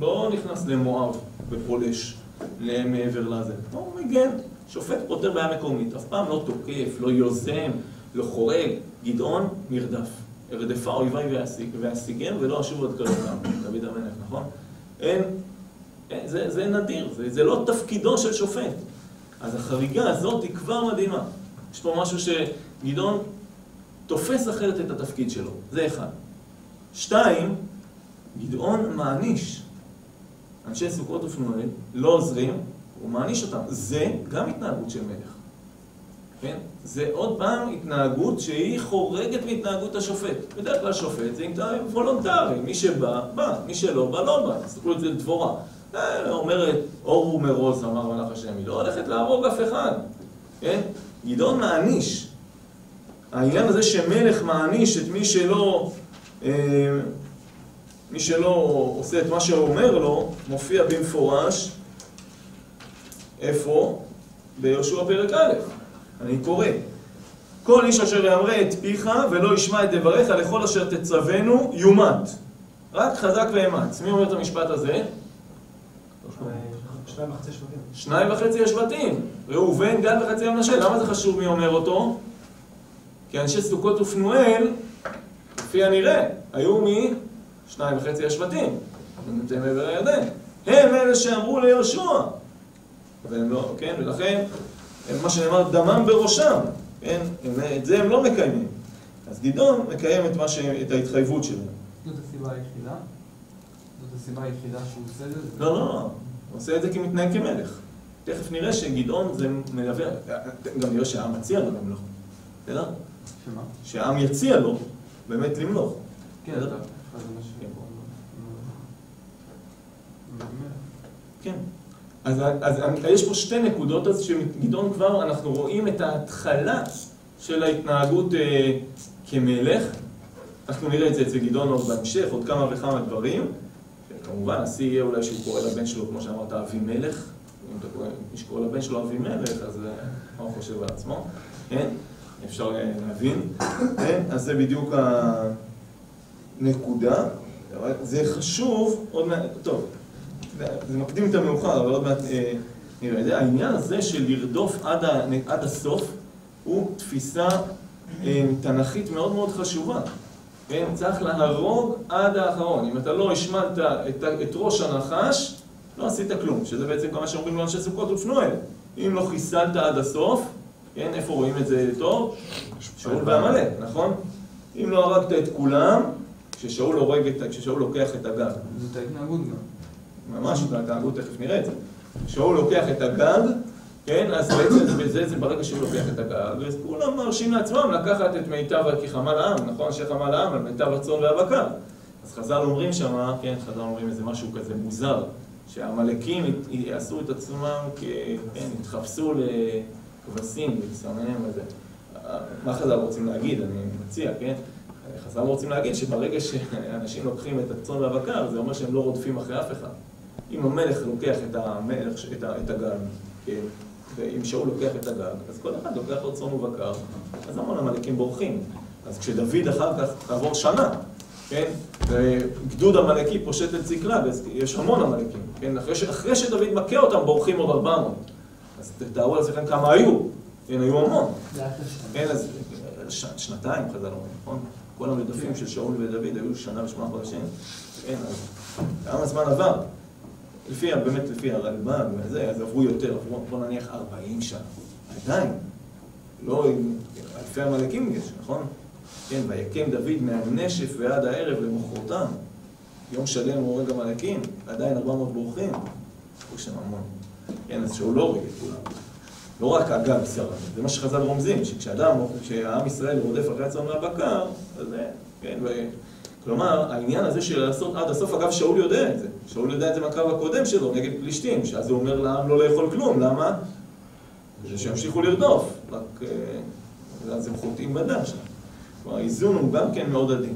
לא נכנס למואב ופולש למעבר לזה. הוא מגן שופט פותר בעיה מקומית, אף פעם לא תוקף, לא יוזם, לא חורג. גדעון, מרדף. ארדפה אויביי ואשיג- ואשיגם ולא אשוב עוד כלותם. דוד המלך, נכון? אין, אין זה, זה נדיר, זה, זה לא תפקידו של שופט. אז החריגה הזאת היא כבר מדהימה. יש פה משהו שגדעון תופס אחרת את התפקיד שלו, זה אחד. שתיים, גדעון מעניש. אנשי סוכות ופנואל לא עוזרים, הוא מעניש אותם. זה גם התנהגות של מלך. כן? זה עוד פעם התנהגות שהיא חורגת מהתנהגות השופט. בדרך כלל שופט זה התנהגות וולונטרי, מי שבא, בא, מי שלא בא, לא בא. תסתכלו על זה דבורה. אה, אומרת, אור ומרוז, אמר מלאך השם, היא לא הולכת להרוג אף אחד. כן? גדעון מעניש. העניין הזה שמלך מעניש את מי שלא, אה, מי שלא עושה את מה שהוא אומר לו, מופיע במפורש, איפה? ביהושע פרק א', אני קורא. כל איש אשר יאמרה את פיך ולא ישמע את דבריך לכל אשר תצוונו, יומת. רק חזק ואמץ. מי אומר את המשפט הזה? שניים וחצי שבטים. שניים וחצי השבטים, ראובן, גד וחצי מנשה. למה זה חשוב מי אומר אותו? כי אנשי סוכות ופנואל, לפי הנראה, היו משניים וחצי השבטים, נמצאים מעבר הירדן. הם אלה שאמרו ליהושע. והם לא, כן, ולכן, הם, מה שנאמר, דמם בראשם, כן, הם, את זה הם לא מקיימים. אז גדעון מקיים את, ש, את ההתחייבות שלהם. זאת הסיבה היחידה? זאת הסיבה היחידה שהוא עושה את זה? לא, לא, לא, הוא עושה את זה כי מתנהג כמלך. תכף נראה שגדעון זה מלווה, גם נראה שהעם מציע לו למלוך. בסדר? שמה? שהעם יציע לו באמת למלוך. כן, כן. אז, אז אני- יש פה שתי נקודות, אז שגדעון כבר, אנחנו רואים את ההתחלה של ההתנהגות אה, כמלך. אנחנו נראה את זה אצל גדעון עוד בהמשך, עוד כמה וכמה דברים. כמובן, השיא יהיה אולי שהוא קורא לבן שלו, כמו שאמרת, אבימלך. אם אתה קורא, מי שקורא לבן שלו אבימלך, אז אה, מה הוא חושב על עצמו? כן? אפשר אה, להבין. כן? אז זה בדיוק הנקודה. זה חשוב, עוד מעט, טוב, זה מקדים את המאוחר, אבל עוד מעט אה, נראה את זה. העניין הזה של לרדוף עד, ה, עד הסוף הוא תפיסה אה, תנכית מאוד מאוד חשובה. כן? צריך להרוג עד האחרון. אם אתה לא השמדת את, את ראש הנחש, לא עשית כלום, שזה בעצם כל מה שאומרים לו אנשי סוכות ופנואל. אם לא חיסלת עד הסוף, כן, איפה רואים את זה טוב? שאול ועמלק, נכון? אם לא הרגת את כולם, כששאול הורג את, כששאול לוקח את הגג. זאת ההתנהגות גם. ממש בהתנהגות, תכף נראה את זה. שאול לוקח את הגג, כן, אז בעצם בזה זה ברגע שהוא לוקח את הגג, אז כולם מרשים לעצמם לקחת את מיטב, כי חמל העם, נכון? שחמל העם על מיטב הצאן והבקר. אז חז"ל אומרים שם, כן, חז"ל אומרים איזה משהו כזה מוזר, שהעמלקים יעשו את עצמם, כ- כן, יתחפשו לכבשים, לצמם וזה. מה חז"ל רוצים להגיד? אני מציע, כן? חז"ל רוצים להגיד שברגע שאנשים לוקחים את הצאן והבקר, זה אומר שהם לא רודפים אחרי אף אחד. אם המלך לוקח את המלך, את, ה- את הגג, כן, ואם שאול לוקח את הגג, אז כל אחד לוקח לו צאן ובקר, אז המון עמלקים בורחים. אז כשדוד אחר כך, תעבור שנה, כן, וגדוד עמלקי פושט את צקלג, אז יש המון עמלקים, כן, אחרי, ש, אחרי שדוד מכה אותם, בורחים עוד 400. אז תתארו לעצמכם כמה היו, כן, היו המון. כן, אז ש, שנתיים חז"ל אומרים, נכון? כל המרדפים של שאול ודוד היו שנה ושמונה חודשים. כן, אז כמה זמן עבר? לפי, באמת לפי הרלב"ג וזה, אז עברו יותר, עברו בוא נניח 40 שנה. עדיין, לא עם אלפי עמלקים יש, נכון? כן, ויקם דוד מהנשף ועד הערב למחרתם. יום שלם הוא הורג עמלקים, ועדיין 400 בורחים. יש שם המון. כן, אז שאול לא הורג את כולם. לא רק אגב שרד, זה מה שחז"ל רומזים, שכשאדם, כשהעם ישראל רודף אחרי הצאן והבקר, אז כן, ו... כלומר, העניין הזה של לעשות עד הסוף, אגב, שאול יודע את זה. שאול יודע את זה מהקרב הקודם שלו, נגד פלישתים, שאז הוא אומר לעם לא לאכול כלום, למה? כדי שימשיכו לרדוף, רק אה, אז הם חוטאים בדם שלהם. כלומר, האיזון הוא גם כן מאוד עדין.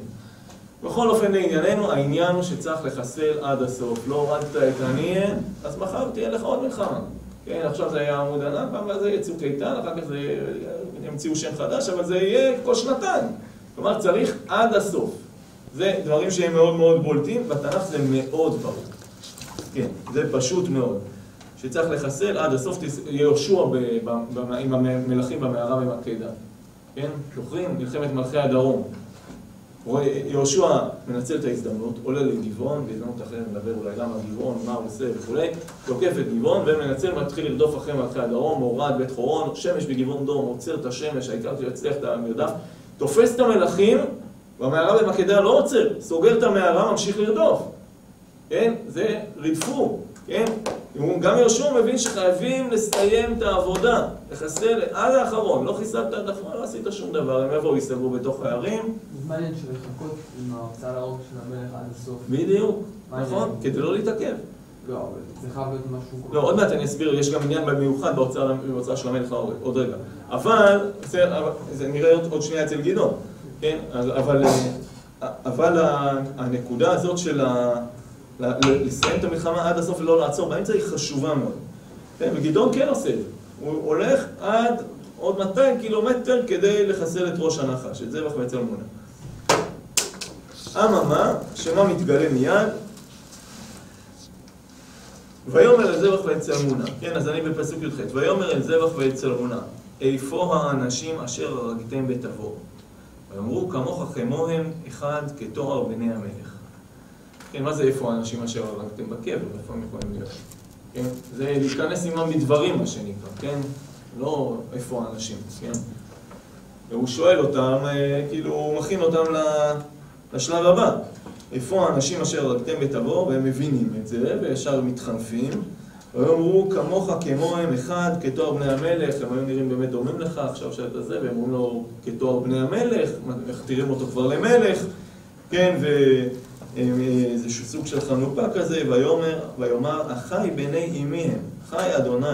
בכל אופן, לענייננו, העניין הוא שצריך לחסל עד הסוף. לא הורדת את הנייה, אז מחר תהיה לך עוד מלחמה. כן, עכשיו זה היה עמוד ענק, פעם זה יהיה צוק איתן, אחר כך זה ימציאו שם חדש, אבל זה יהיה כל שנתיים. כלומר, צריך עד הסוף. זה דברים שהם מאוד מאוד בולטים, בתנ"ך זה מאוד ברור. כן, זה פשוט מאוד. שצריך לחסל עד הסוף, יהושע עם המלכים במערה במקדה. כן? זוכרים? מלחמת מלכי הדרום. יהושע מנצל את ההזדמנות, עולה לגבעון, בהזדמנות אחרת נדבר אולי על גבעון, מה הוא עושה וכולי, תוקף את גבעון ומנצל, מתחיל לרדוף אחרי מלכי הדרום, מורד בית חורון, שמש בגבעון דום, עוצר את השמש, העיקר שיצליח את המרדף, תופס את המלכים, והמערה במקדה לא עוצר, סוגר את המערה, ממשיך לרדוף. כן? זה רדפו, כן? גם יהושע מבין שחייבים לסיים את העבודה, לחסל עד האחרון, לא חיסלת עד האחרון, לא עשית שום דבר, הם יבואו, יסתגרו בתוך הערים, זה מעניין שלחכות עם ההוצאה להורג של המלך עד הסוף. בדיוק. נכון? כדי לא להתעכב. לא, אבל זה חייב להיות משהו... לא, עוד מעט אני אסביר, יש גם עניין במיוחד בהוצאה של המלך להורג, עוד רגע. אבל, זה, נראה עוד שנייה אצל גדעון, כן? אבל, אה, אבל הנקודה הזאת של ה... לסיים את המלחמה עד הסוף ולא לעצור באמצע היא חשובה מאוד. כן? וגדעון כן עושה את זה. הוא הולך עד עוד 200 קילומטר כדי לחסל את ראש הנחש, את זבח וצלמונה. אממה, שמה מתגלה מיד? ויאמר אל זבח ואל צלמונה, כן, אז אני בפסוק י"ח, ויאמר אל זבח ואל צלמונה, איפה האנשים אשר הרגתם בתבור? ויאמרו כמוך כמוהם אחד כתואר בני המלך. כן, מה זה איפה האנשים אשר הרגתם בקבר? איפה הם יכולים להיות? כן, זה להיכנס עמם בדברים, מה שנקרא, כן? לא איפה האנשים, כן? והוא שואל אותם, אה, כאילו, הוא מכין אותם לשלב הבא. איפה האנשים אשר הרגתם בתבור, והם מבינים את זה, וישר מתחנפים. ויאמרו כמוך כמוהם אחד כתואר בני המלך, הם היו נראים באמת דומים לך עכשיו שאתה זה, והם אומרים לו כתואר בני המלך, מכתירים אותו כבר למלך, כן, ואיזשהו סוג של חנופה כזה, ויאמר, ויאמר, החי בני אמי הם, חי אדוני,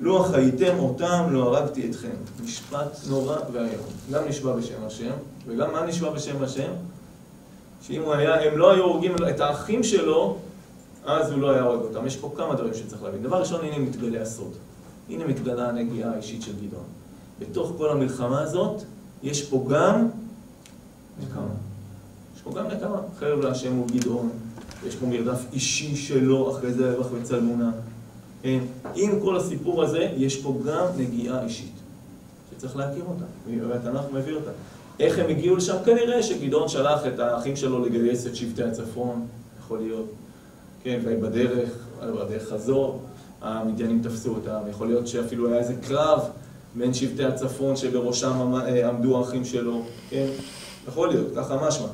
לו החייתם אותם, לא הרגתי אתכם. משפט נורא ואיום. גם נשבע בשם השם, וגם מה נשבע בשם השם? שאם הוא היה, הם לא היו הורגים את האחים שלו, אז הוא לא היה הורג אותם. יש פה כמה דברים שצריך להבין. דבר ראשון, הנה מתגלה הסוד. הנה מתגלה הנגיעה האישית של גדעון. בתוך כל המלחמה הזאת, יש פה גם נקמה. יש פה גם נקמה. חרב להשם הוא גדעון. יש פה מרדף אישי שלו, אחרי זה רווח וצלמונה. כן? עם כל הסיפור הזה, יש פה גם נגיעה אישית. שצריך להכיר אותה, והתנ"ך מביא אותה. איך הם הגיעו לשם? כנראה שגדעון שלח את האחים שלו לגייס את שבטי הצפון, יכול להיות. כן, ובדרך, בדרך חזור, המדיינים תפסו אותם. יכול להיות שאפילו היה איזה קרב בין שבטי הצפון שבראשם אה, עמדו האחים שלו, כן? יכול להיות, ככה משמע.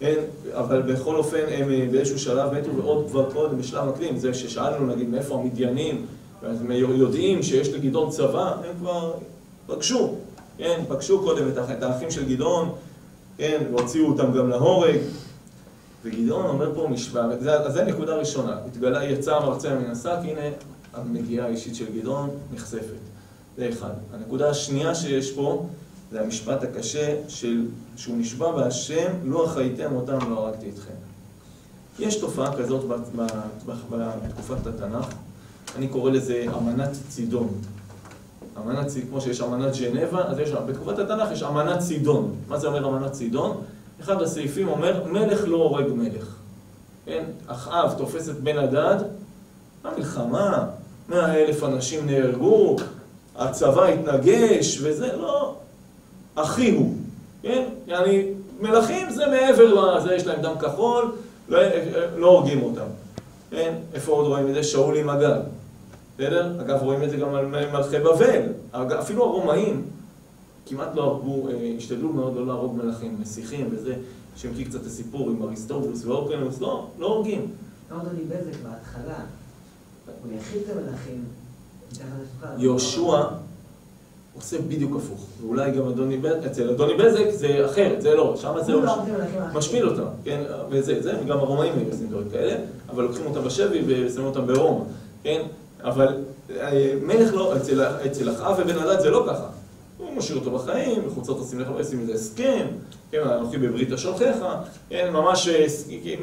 כן, אבל בכל אופן הם אה, באיזשהו שלב מתו, ועוד כבר קודם, בשלב מקדים, זה ששאלנו נגיד מאיפה המדיינים, הם יודעים שיש לגדעון צבא, הם כבר פגשו, כן, פגשו קודם את האחים של גדעון, כן, והוציאו אותם גם להורג. וגדעון אומר פה משוואה, אז זה נקודה ראשונה, התגלה, יצא המרצע מן השק, הנה הנגיעה האישית של גדעון נחשפת. זה אחד. הנקודה השנייה שיש פה, זה המשפט הקשה של, שהוא נשבע בהשם, לו החייתם אותם לא הרגתי אתכם. יש תופעה כזאת בתקופת התנ"ך, אני קורא לזה אמנת צידון. אמנת כמו שיש אמנת ז'נבה, אז יש, בתקופת התנ"ך יש אמנת צידון. מה זה אומר אמנת צידון? אחד הסעיפים אומר, מלך לא הורג מלך. כן? אחאב תופס את בן הדד, המלחמה, מאה אלף אנשים נהרגו, הצבא התנגש, וזה לא... אחי הוא, כן? יעני, מלכים זה מעבר לזה, יש להם דם כחול, לא, לא הורגים אותם. כן? איפה עוד רואים את זה? שאול עם הגל. בסדר? אגב, רואים את זה גם על מלכי בבל. אפילו הרומאים כמעט לא הרגו, אה, השתדלו מאוד לא להרוג מלכים, נסיכים וזה, שמכיר קצת את הסיפור עם אריסטובולוס ואורקנוס, לא, לא הורגים. גם אדוני בזק בהתחלה, הוא יחיד את המלכים. יהושע עושה בדיוק הפוך. ואולי גם אדוני בזק, אצל אדוני בזק זה אחרת, זה לא, שם זה לא. משפיל אותם, כן, וזה, זה, וגם הרומאים היו עושים דברים כאלה, אבל לוקחים אותם בשבי ושמים אותם ברומא, כן, אבל אה, מלך לא, אצל, אצל אחאב ובן הדד זה לא ככה. הוא משאיר אותו בחיים, בחוצות עושים לך, עושים איזה הסכם, כן, אנוכי בברית אשלחך, כן, ממש, אה,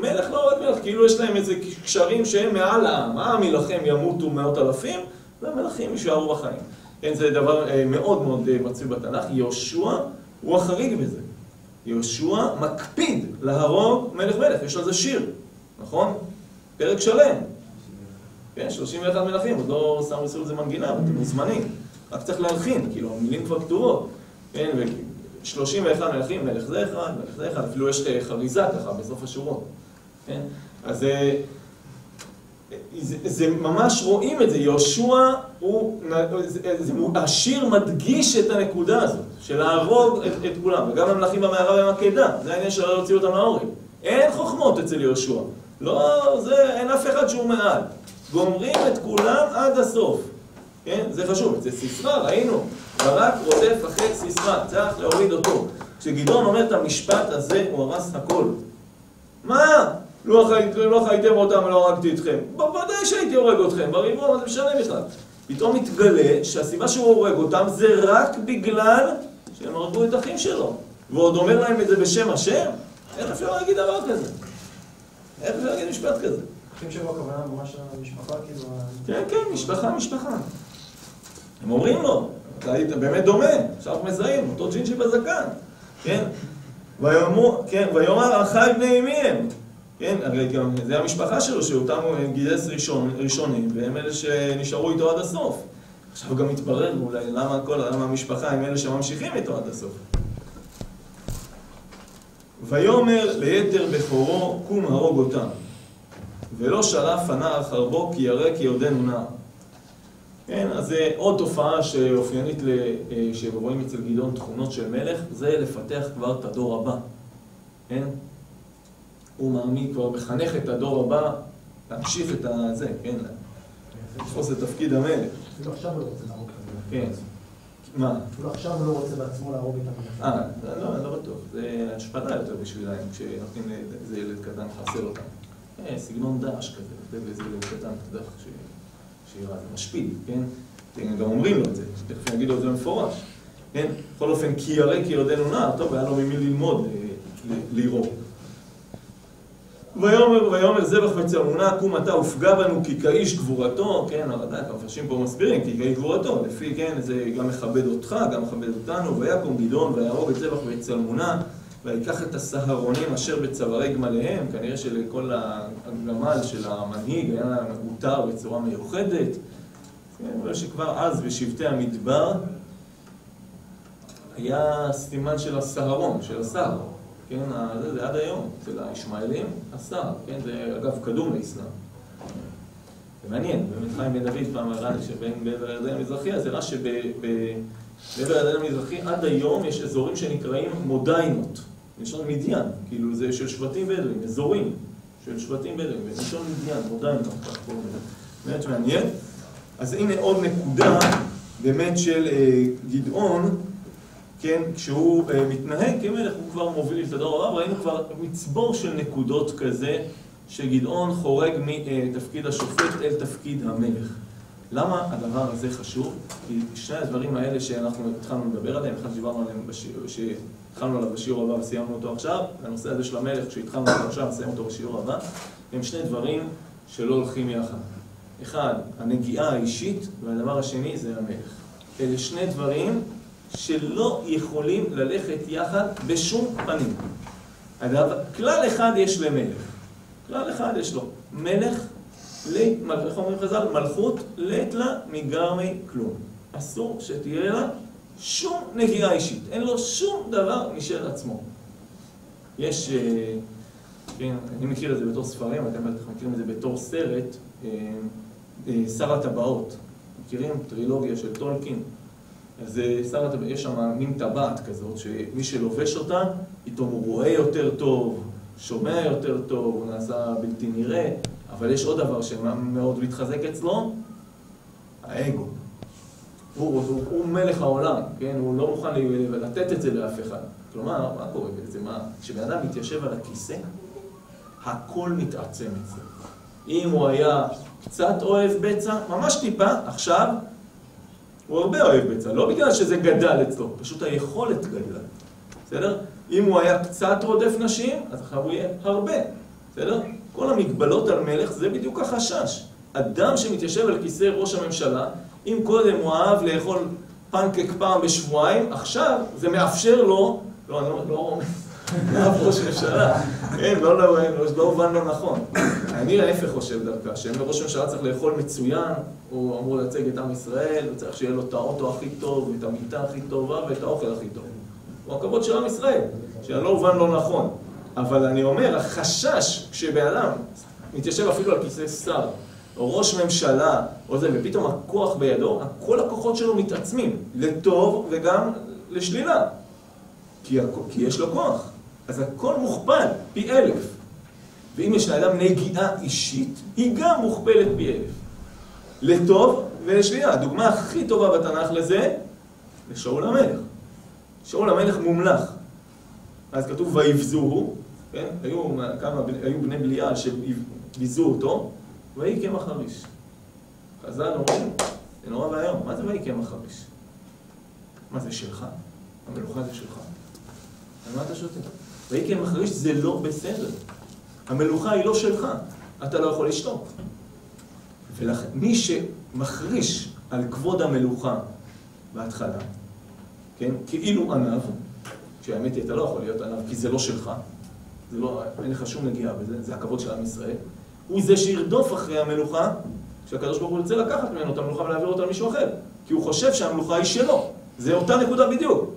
מלך לא עוד מלך, כאילו יש להם איזה קשרים שהם מעל העם, העם יילחם, ימותו מאות אלפים, והמלכים יישארו בחיים. כן, זה דבר אה, מאוד מאוד אה, מצוי בתנ"ך, יהושע הוא החריג בזה. יהושע מקפיד להרוג מלך מלך, יש על זה שיר, נכון? פרק שלם. כן, 31 מלכים, עוד לא שמו לזה מנגינה, אתם מוזמנים. רק צריך להלחין, כאילו, המילים כבר כתובות. כן, ו-31 מלכים, מלך זה אחד, מלך זה אחד, אפילו יש חריזה ככה בסוף השורות. כן? אז אה, זה, זה ממש רואים את זה, יהושע הוא, זה, זה, השיר מדגיש את הנקודה הזאת, של להרוג את, את כולם, וגם המלכים במערה במקדה, זה העניין של להוציא אותם להורג. אין חוכמות אצל יהושע, לא, זה, אין אף אחד שהוא מעל. גומרים את כולם עד הסוף, כן? זה חשוב, זה סיסרא, ראינו, ברק רודף אחרי סיסרא, צריך להוריד אותו. כשגדעון אומר את המשפט הזה, הוא הרס הכל. מה? לא, חי, לא חייתם אותם ולא הרגתי אתכם. בוודאי שהייתי הורג אתכם, בריבון, מה זה משנה בכלל? פתאום מתגלה שהסיבה שהוא הורג אותם זה רק בגלל שהם הרגו את אחים שלו. ועוד אומר להם את זה בשם השם? איך אפשר להגיד דבר כזה? איך אפשר להגיד משפט כזה? אחים שלו הכוונה ממש המשפחה, כאילו... כן, כן, משפחה, משפחה. הם אומרים לו, אתה היית באמת דומה, עכשיו מזהים, אותו ג'ינג'י בזקן, כן? כן, ויאמר אחי בני אמי הם, כן, הרי גם זה המשפחה שלו, שאותם הוא גידס ראשון, ראשונים, והם אלה שנשארו איתו עד הסוף. עכשיו גם מתברר אולי למה כל, למה המשפחה הם אלה שממשיכים איתו עד הסוף. ויאמר ליתר בכורו, קום הרוג אותם. ולא שלף הנער חרבו, כי ירא כי עודנו נער. כן, אז זה עוד תופעה שאופיינית, אה, שרואים אצל גדעון תכונות של מלך, זה לפתח כבר את הדור הבא. כן? הוא מעמיד, כבר מחנך את הדור הבא להמשיך את הזה, כן? לתפוס את תפקיד המלך. אפילו עכשיו הוא לא רוצה להרוג את המלך. כן. מה? אפילו עכשיו הוא לא רוצה בעצמו להרוג את המלך. אה, לא, אני לא בטוח. זה השפעה יותר בשבילם, כשנותנים לאיזה ילד קטן לחסל אותם. אה, סגנון דש כזה, לתת לאיזה ילד קטן, אתה יודע, שירה, זה משפיל, כן? הם גם אומרים לו את זה, תכף לו את זה במפורש. כן? בכל אופן, כי ירא כי עודנו נער, טוב, היה לו ממי ללמוד אה, לירוא. ויאמר ויאמר זבח וצלמונה קום אתה ופגע בנו כי כאיש גבורתו, כן, אבל המפרשים פה מסבירים, כי כאיש גבורתו, לפי, כן, זה גם מכבד אותך, גם מכבד אותנו, ויקום גדעון ויהרוג את זבח וצלמונה ויקח את הסהרונים אשר בצווארי גמליהם, כנראה שלכל הגמל של המנהיג היה מותר בצורה מיוחדת, כן, אבל שכבר אז בשבטי המדבר היה סימן של הסהרון, של הסהר. כן, זה, זה עד היום, אצל הישמעאלים, השר, כן, זה אגב קדום לאסלאם. זה מעניין, באמת חיים בן דוד פעם הראה לי שבין בעבר הירדן המזרחי, אז הראה שבעבר הירדן המזרחי עד היום יש אזורים שנקראים מודיינות, מלשון מדיין, כאילו זה של שבטים בדואים, אזורים של שבטים בדואים, מלשון מדיין, מודיינות, כך קוראים. באמת מעניין. אז הנה עוד נקודה באמת של אה, גדעון. כן, כשהוא uh, מתנהג כמלך, הוא כבר מוביל את הדור הבא, ראינו כבר מצבור של נקודות כזה, שגדעון חורג מתפקיד השופט אל תפקיד המלך. למה הדבר הזה חשוב? כי שני הדברים האלה שאנחנו התחלנו לדבר עליהם, אחד שדיברנו עליהם, בשיעור, שהתחלנו עליו בשיעור הבא וסיימנו אותו עכשיו, הנושא הזה של המלך, כשהתחלנו אותו עכשיו נסיים אותו בשיעור הבא, הם שני דברים שלא הולכים יחד. אחד, הנגיעה האישית, והדבר השני זה המלך. אלה שני דברים שלא יכולים ללכת יחד בשום פנים. אגב, כלל אחד יש למלך. כלל אחד יש לו. מלך, איך אומרים חז"ל? מלכות לית לה מגרמי כלום. אסור שתהיה לה שום נגיעה אישית. אין לו שום דבר משל עצמו. יש, כן, אני מכיר את זה בתור ספרים, אתם בטח מכירים את זה בתור סרט, אה, אה, שר הטבעות. מכירים? טרילוגיה של טולקין. אז שר הטבעת, יש שם מין טבעת כזאת, שמי שלובש אותה, פתאום הוא רואה יותר טוב, שומע יותר טוב, הוא נעשה בלתי נראה, אבל יש עוד דבר שמאוד מתחזק אצלו, האגו. הוא, הוא, הוא מלך העולם, כן? הוא לא מוכן לתת את זה לאף אחד. כלומר, מה קורה בעצם? כשבן אדם מתיישב על הכיסא, הכל מתעצם אצלו. אם הוא היה קצת אוהב בצע, ממש טיפה, עכשיו הוא הרבה אוהב בצע, לא בגלל שזה גדל אצלו, פשוט היכולת גדלה, בסדר? אם הוא היה קצת רודף נשים, אז עכשיו הוא יהיה הרבה, בסדר? כל המגבלות על מלך זה בדיוק החשש. אדם שמתיישב על כיסא ראש הממשלה, אם קודם הוא אהב לאכול פנקק פעם בשבועיים, עכשיו זה מאפשר לו, לא, אני לא, לא אף ראש ממשלה. כן, לא, לא, לא, הובן לא נכון. אני להפך חושב דווקא, שאם ראש ממשלה צריך לאכול מצוין, הוא אמור לייצג את עם ישראל, הוא צריך שיהיה לו את האוטו הכי טוב, ואת המיטה הכי טובה, ואת האוכל הכי טוב. הוא הכבוד של עם ישראל, שלא הובן לא נכון. אבל אני אומר, החשש כשבן מתיישב אפילו על כיסא שר, או ראש ממשלה, או זה, ופתאום הכוח בידו, כל הכוחות שלו מתעצמים, לטוב וגם לשלילה. כי, כי יש לו כוח. אז הכל מוכפל, פי אלף. ואם יש לאדם נגיעה אישית, היא גם מוכפלת פי אלף. לטוב ולשלילה. הדוגמה הכי טובה בתנ"ך לזה, לשאול המלך. שאול המלך מומלך. אז כתוב ויבזוהו, כן? היו כמה, היו בני בליעל שביזו אותו, ויהי קמח חריש. חז"ל אומרים, זה נורא ואיום, מה זה ויהי קמח חריש? מה זה שלך? המלוכה זה שלך. על מה אתה שותה? ויהי קמח חריש זה לא בסדר. המלוכה היא לא שלך, אתה לא יכול לשתות. ולכן, מי שמחריש על כבוד המלוכה בהתחלה, כן? כאילו ענב, שהאמת היא, אתה לא יכול להיות ענב, כי זה לא שלך, זה לא, אין לך שום נגיעה בזה, זה הכבוד של עם ישראל. הוא זה שירדוף אחרי המלוכה, שהקדוש ברוך הוא ירצה לקחת ממנו את המלוכה ולהעביר אותה למישהו אחר, כי הוא חושב שהמלוכה היא שלו. זה אותה נקודה בדיוק.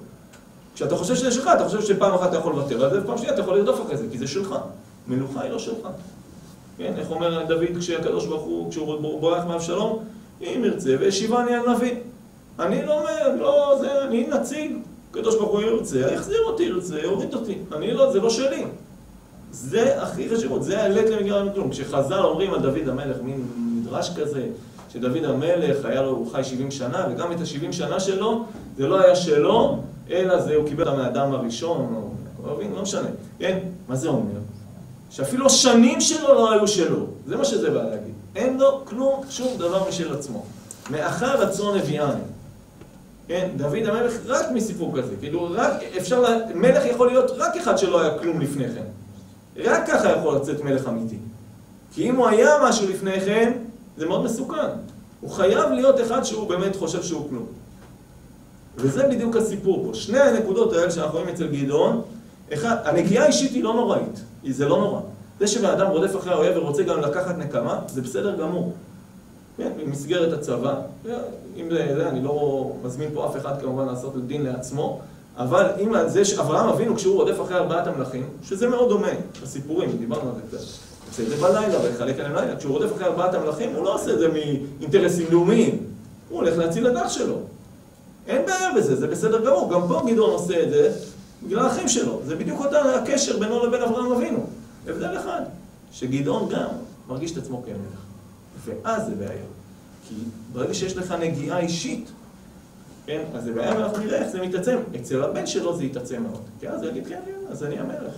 כשאתה חושב שזה שלך, אתה חושב שפעם אחת אתה יכול לוותר על זה, ופעם שנייה אתה יכול לרדוף אחרי זה, כי זה שלך. מלוכה היא לא שלך. כן, איך אומר דוד כשהקדוש ברוך הוא, כשהוא בורח מאבשלום? אם ירצה וישיבני על נביא. אני לא אומר, לא, זה, אני נציג. הקדוש ברוך הוא ירצה, יחזיר אותי, ירצה, יוריד אותי. אני לא, זה לא שלי. זה הכי חשיבות, זה העלית למגרע מכלום. כשחז"ל אומרים על דוד המלך, מין מדרש כזה, שדוד המלך היה לו, הוא חי 70 שנה, וגם את ה-70 שנה שלו, זה לא היה שלו, אלא זה, הוא קיבל אותה מהאדם הראשון, או, מבין, לא משנה. כן, מה זה אומר? שאפילו השנים שלו לא היו שלו. זה מה שזה בא להגיד. אין לו כלום, שום דבר משל עצמו. מאחר רצון נביאני. כן, דוד המלך רק מסיפור כזה. כאילו, רק, אפשר, לה, מלך יכול להיות רק אחד שלא היה כלום לפני כן. רק ככה יכול לצאת מלך אמיתי. כי אם הוא היה משהו לפני כן, זה מאוד מסוכן. הוא חייב להיות אחד שהוא באמת חושב שהוא כלום. וזה בדיוק הסיפור פה. שני הנקודות האלה שאנחנו רואים אצל גדעון, אחד, הנגיעה האישית היא לא נוראית, זה לא נורא. זה שבן אדם רודף אחרי האויב ורוצה גם לקחת נקמה, זה בסדר גמור. כן, במסגרת הצבא, אם זה, זה, אני לא מזמין פה אף אחד כמובן לעשות דין לעצמו, אבל אם זה שאברהם אבינו כשהוא רודף אחרי ארבעת המלכים, שזה מאוד דומה, הסיפורים, דיברנו על זה. קצת, עושה את זה בלילה ויחלק עליהם לילה, כשהוא רודף אחרי ארבעת המלכים הוא לא עושה את זה מאינטרסים לאומיים, הוא הולך להציל את אח שלו. אין בעיה בזה, זה בסדר גמור, גם פה גדעון עושה את זה בגלל האחים שלו, זה בדיוק אותה הקשר בינו לבין אברהם אבינו, הבדל אחד, שגדעון גם מרגיש את עצמו כמלך, ואז זה בעיה, כי ברגע שיש לך נגיעה אישית, כן, אז זה בעיה ואנחנו נראה איך זה מתעצם, אצל הבן שלו זה יתעצם מאוד, כי אז הוא יגיד כן, אז אני המלך,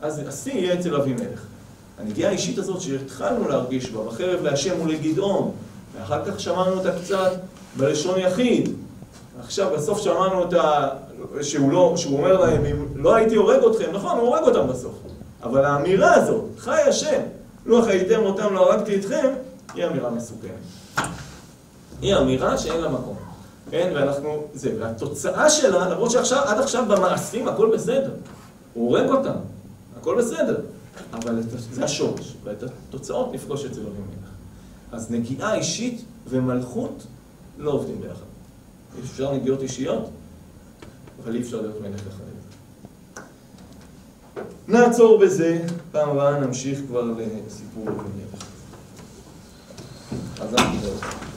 אז השיא יהיה אצל אבימלך. הנגיעה האישית הזאת שהתחלנו להרגיש בה, בחרב להשם ולגדעון, ואחר כך שמענו אותה קצת בלשון יחיד. עכשיו, בסוף שמענו אותה, שהוא, לא, שהוא אומר להם, אם לא הייתי הורג אתכם, נכון, הוא הורג אותם בסוף. אבל האמירה הזאת, חי השם, לו חייתם אותם, לא הרגתי אתכם, היא אמירה מסוכנת. היא אמירה שאין לה מקום. כן, ואנחנו, זה, והתוצאה שלה, למרות שעכשיו, עד עכשיו במעשים הכל בסדר. הוא הורג אותם, הכל בסדר. אבל זה השורש, ואת התוצאות נפגוש אצל אבימלך. אז נגיעה אישית ומלכות לא עובדים ביחד. אפשר נגיעות אישיות, אבל אי אפשר להיות מלך אחד. נעצור בזה, פעם הבאה נמשיך כבר לסיפור אבימלך. חזרתי לזה.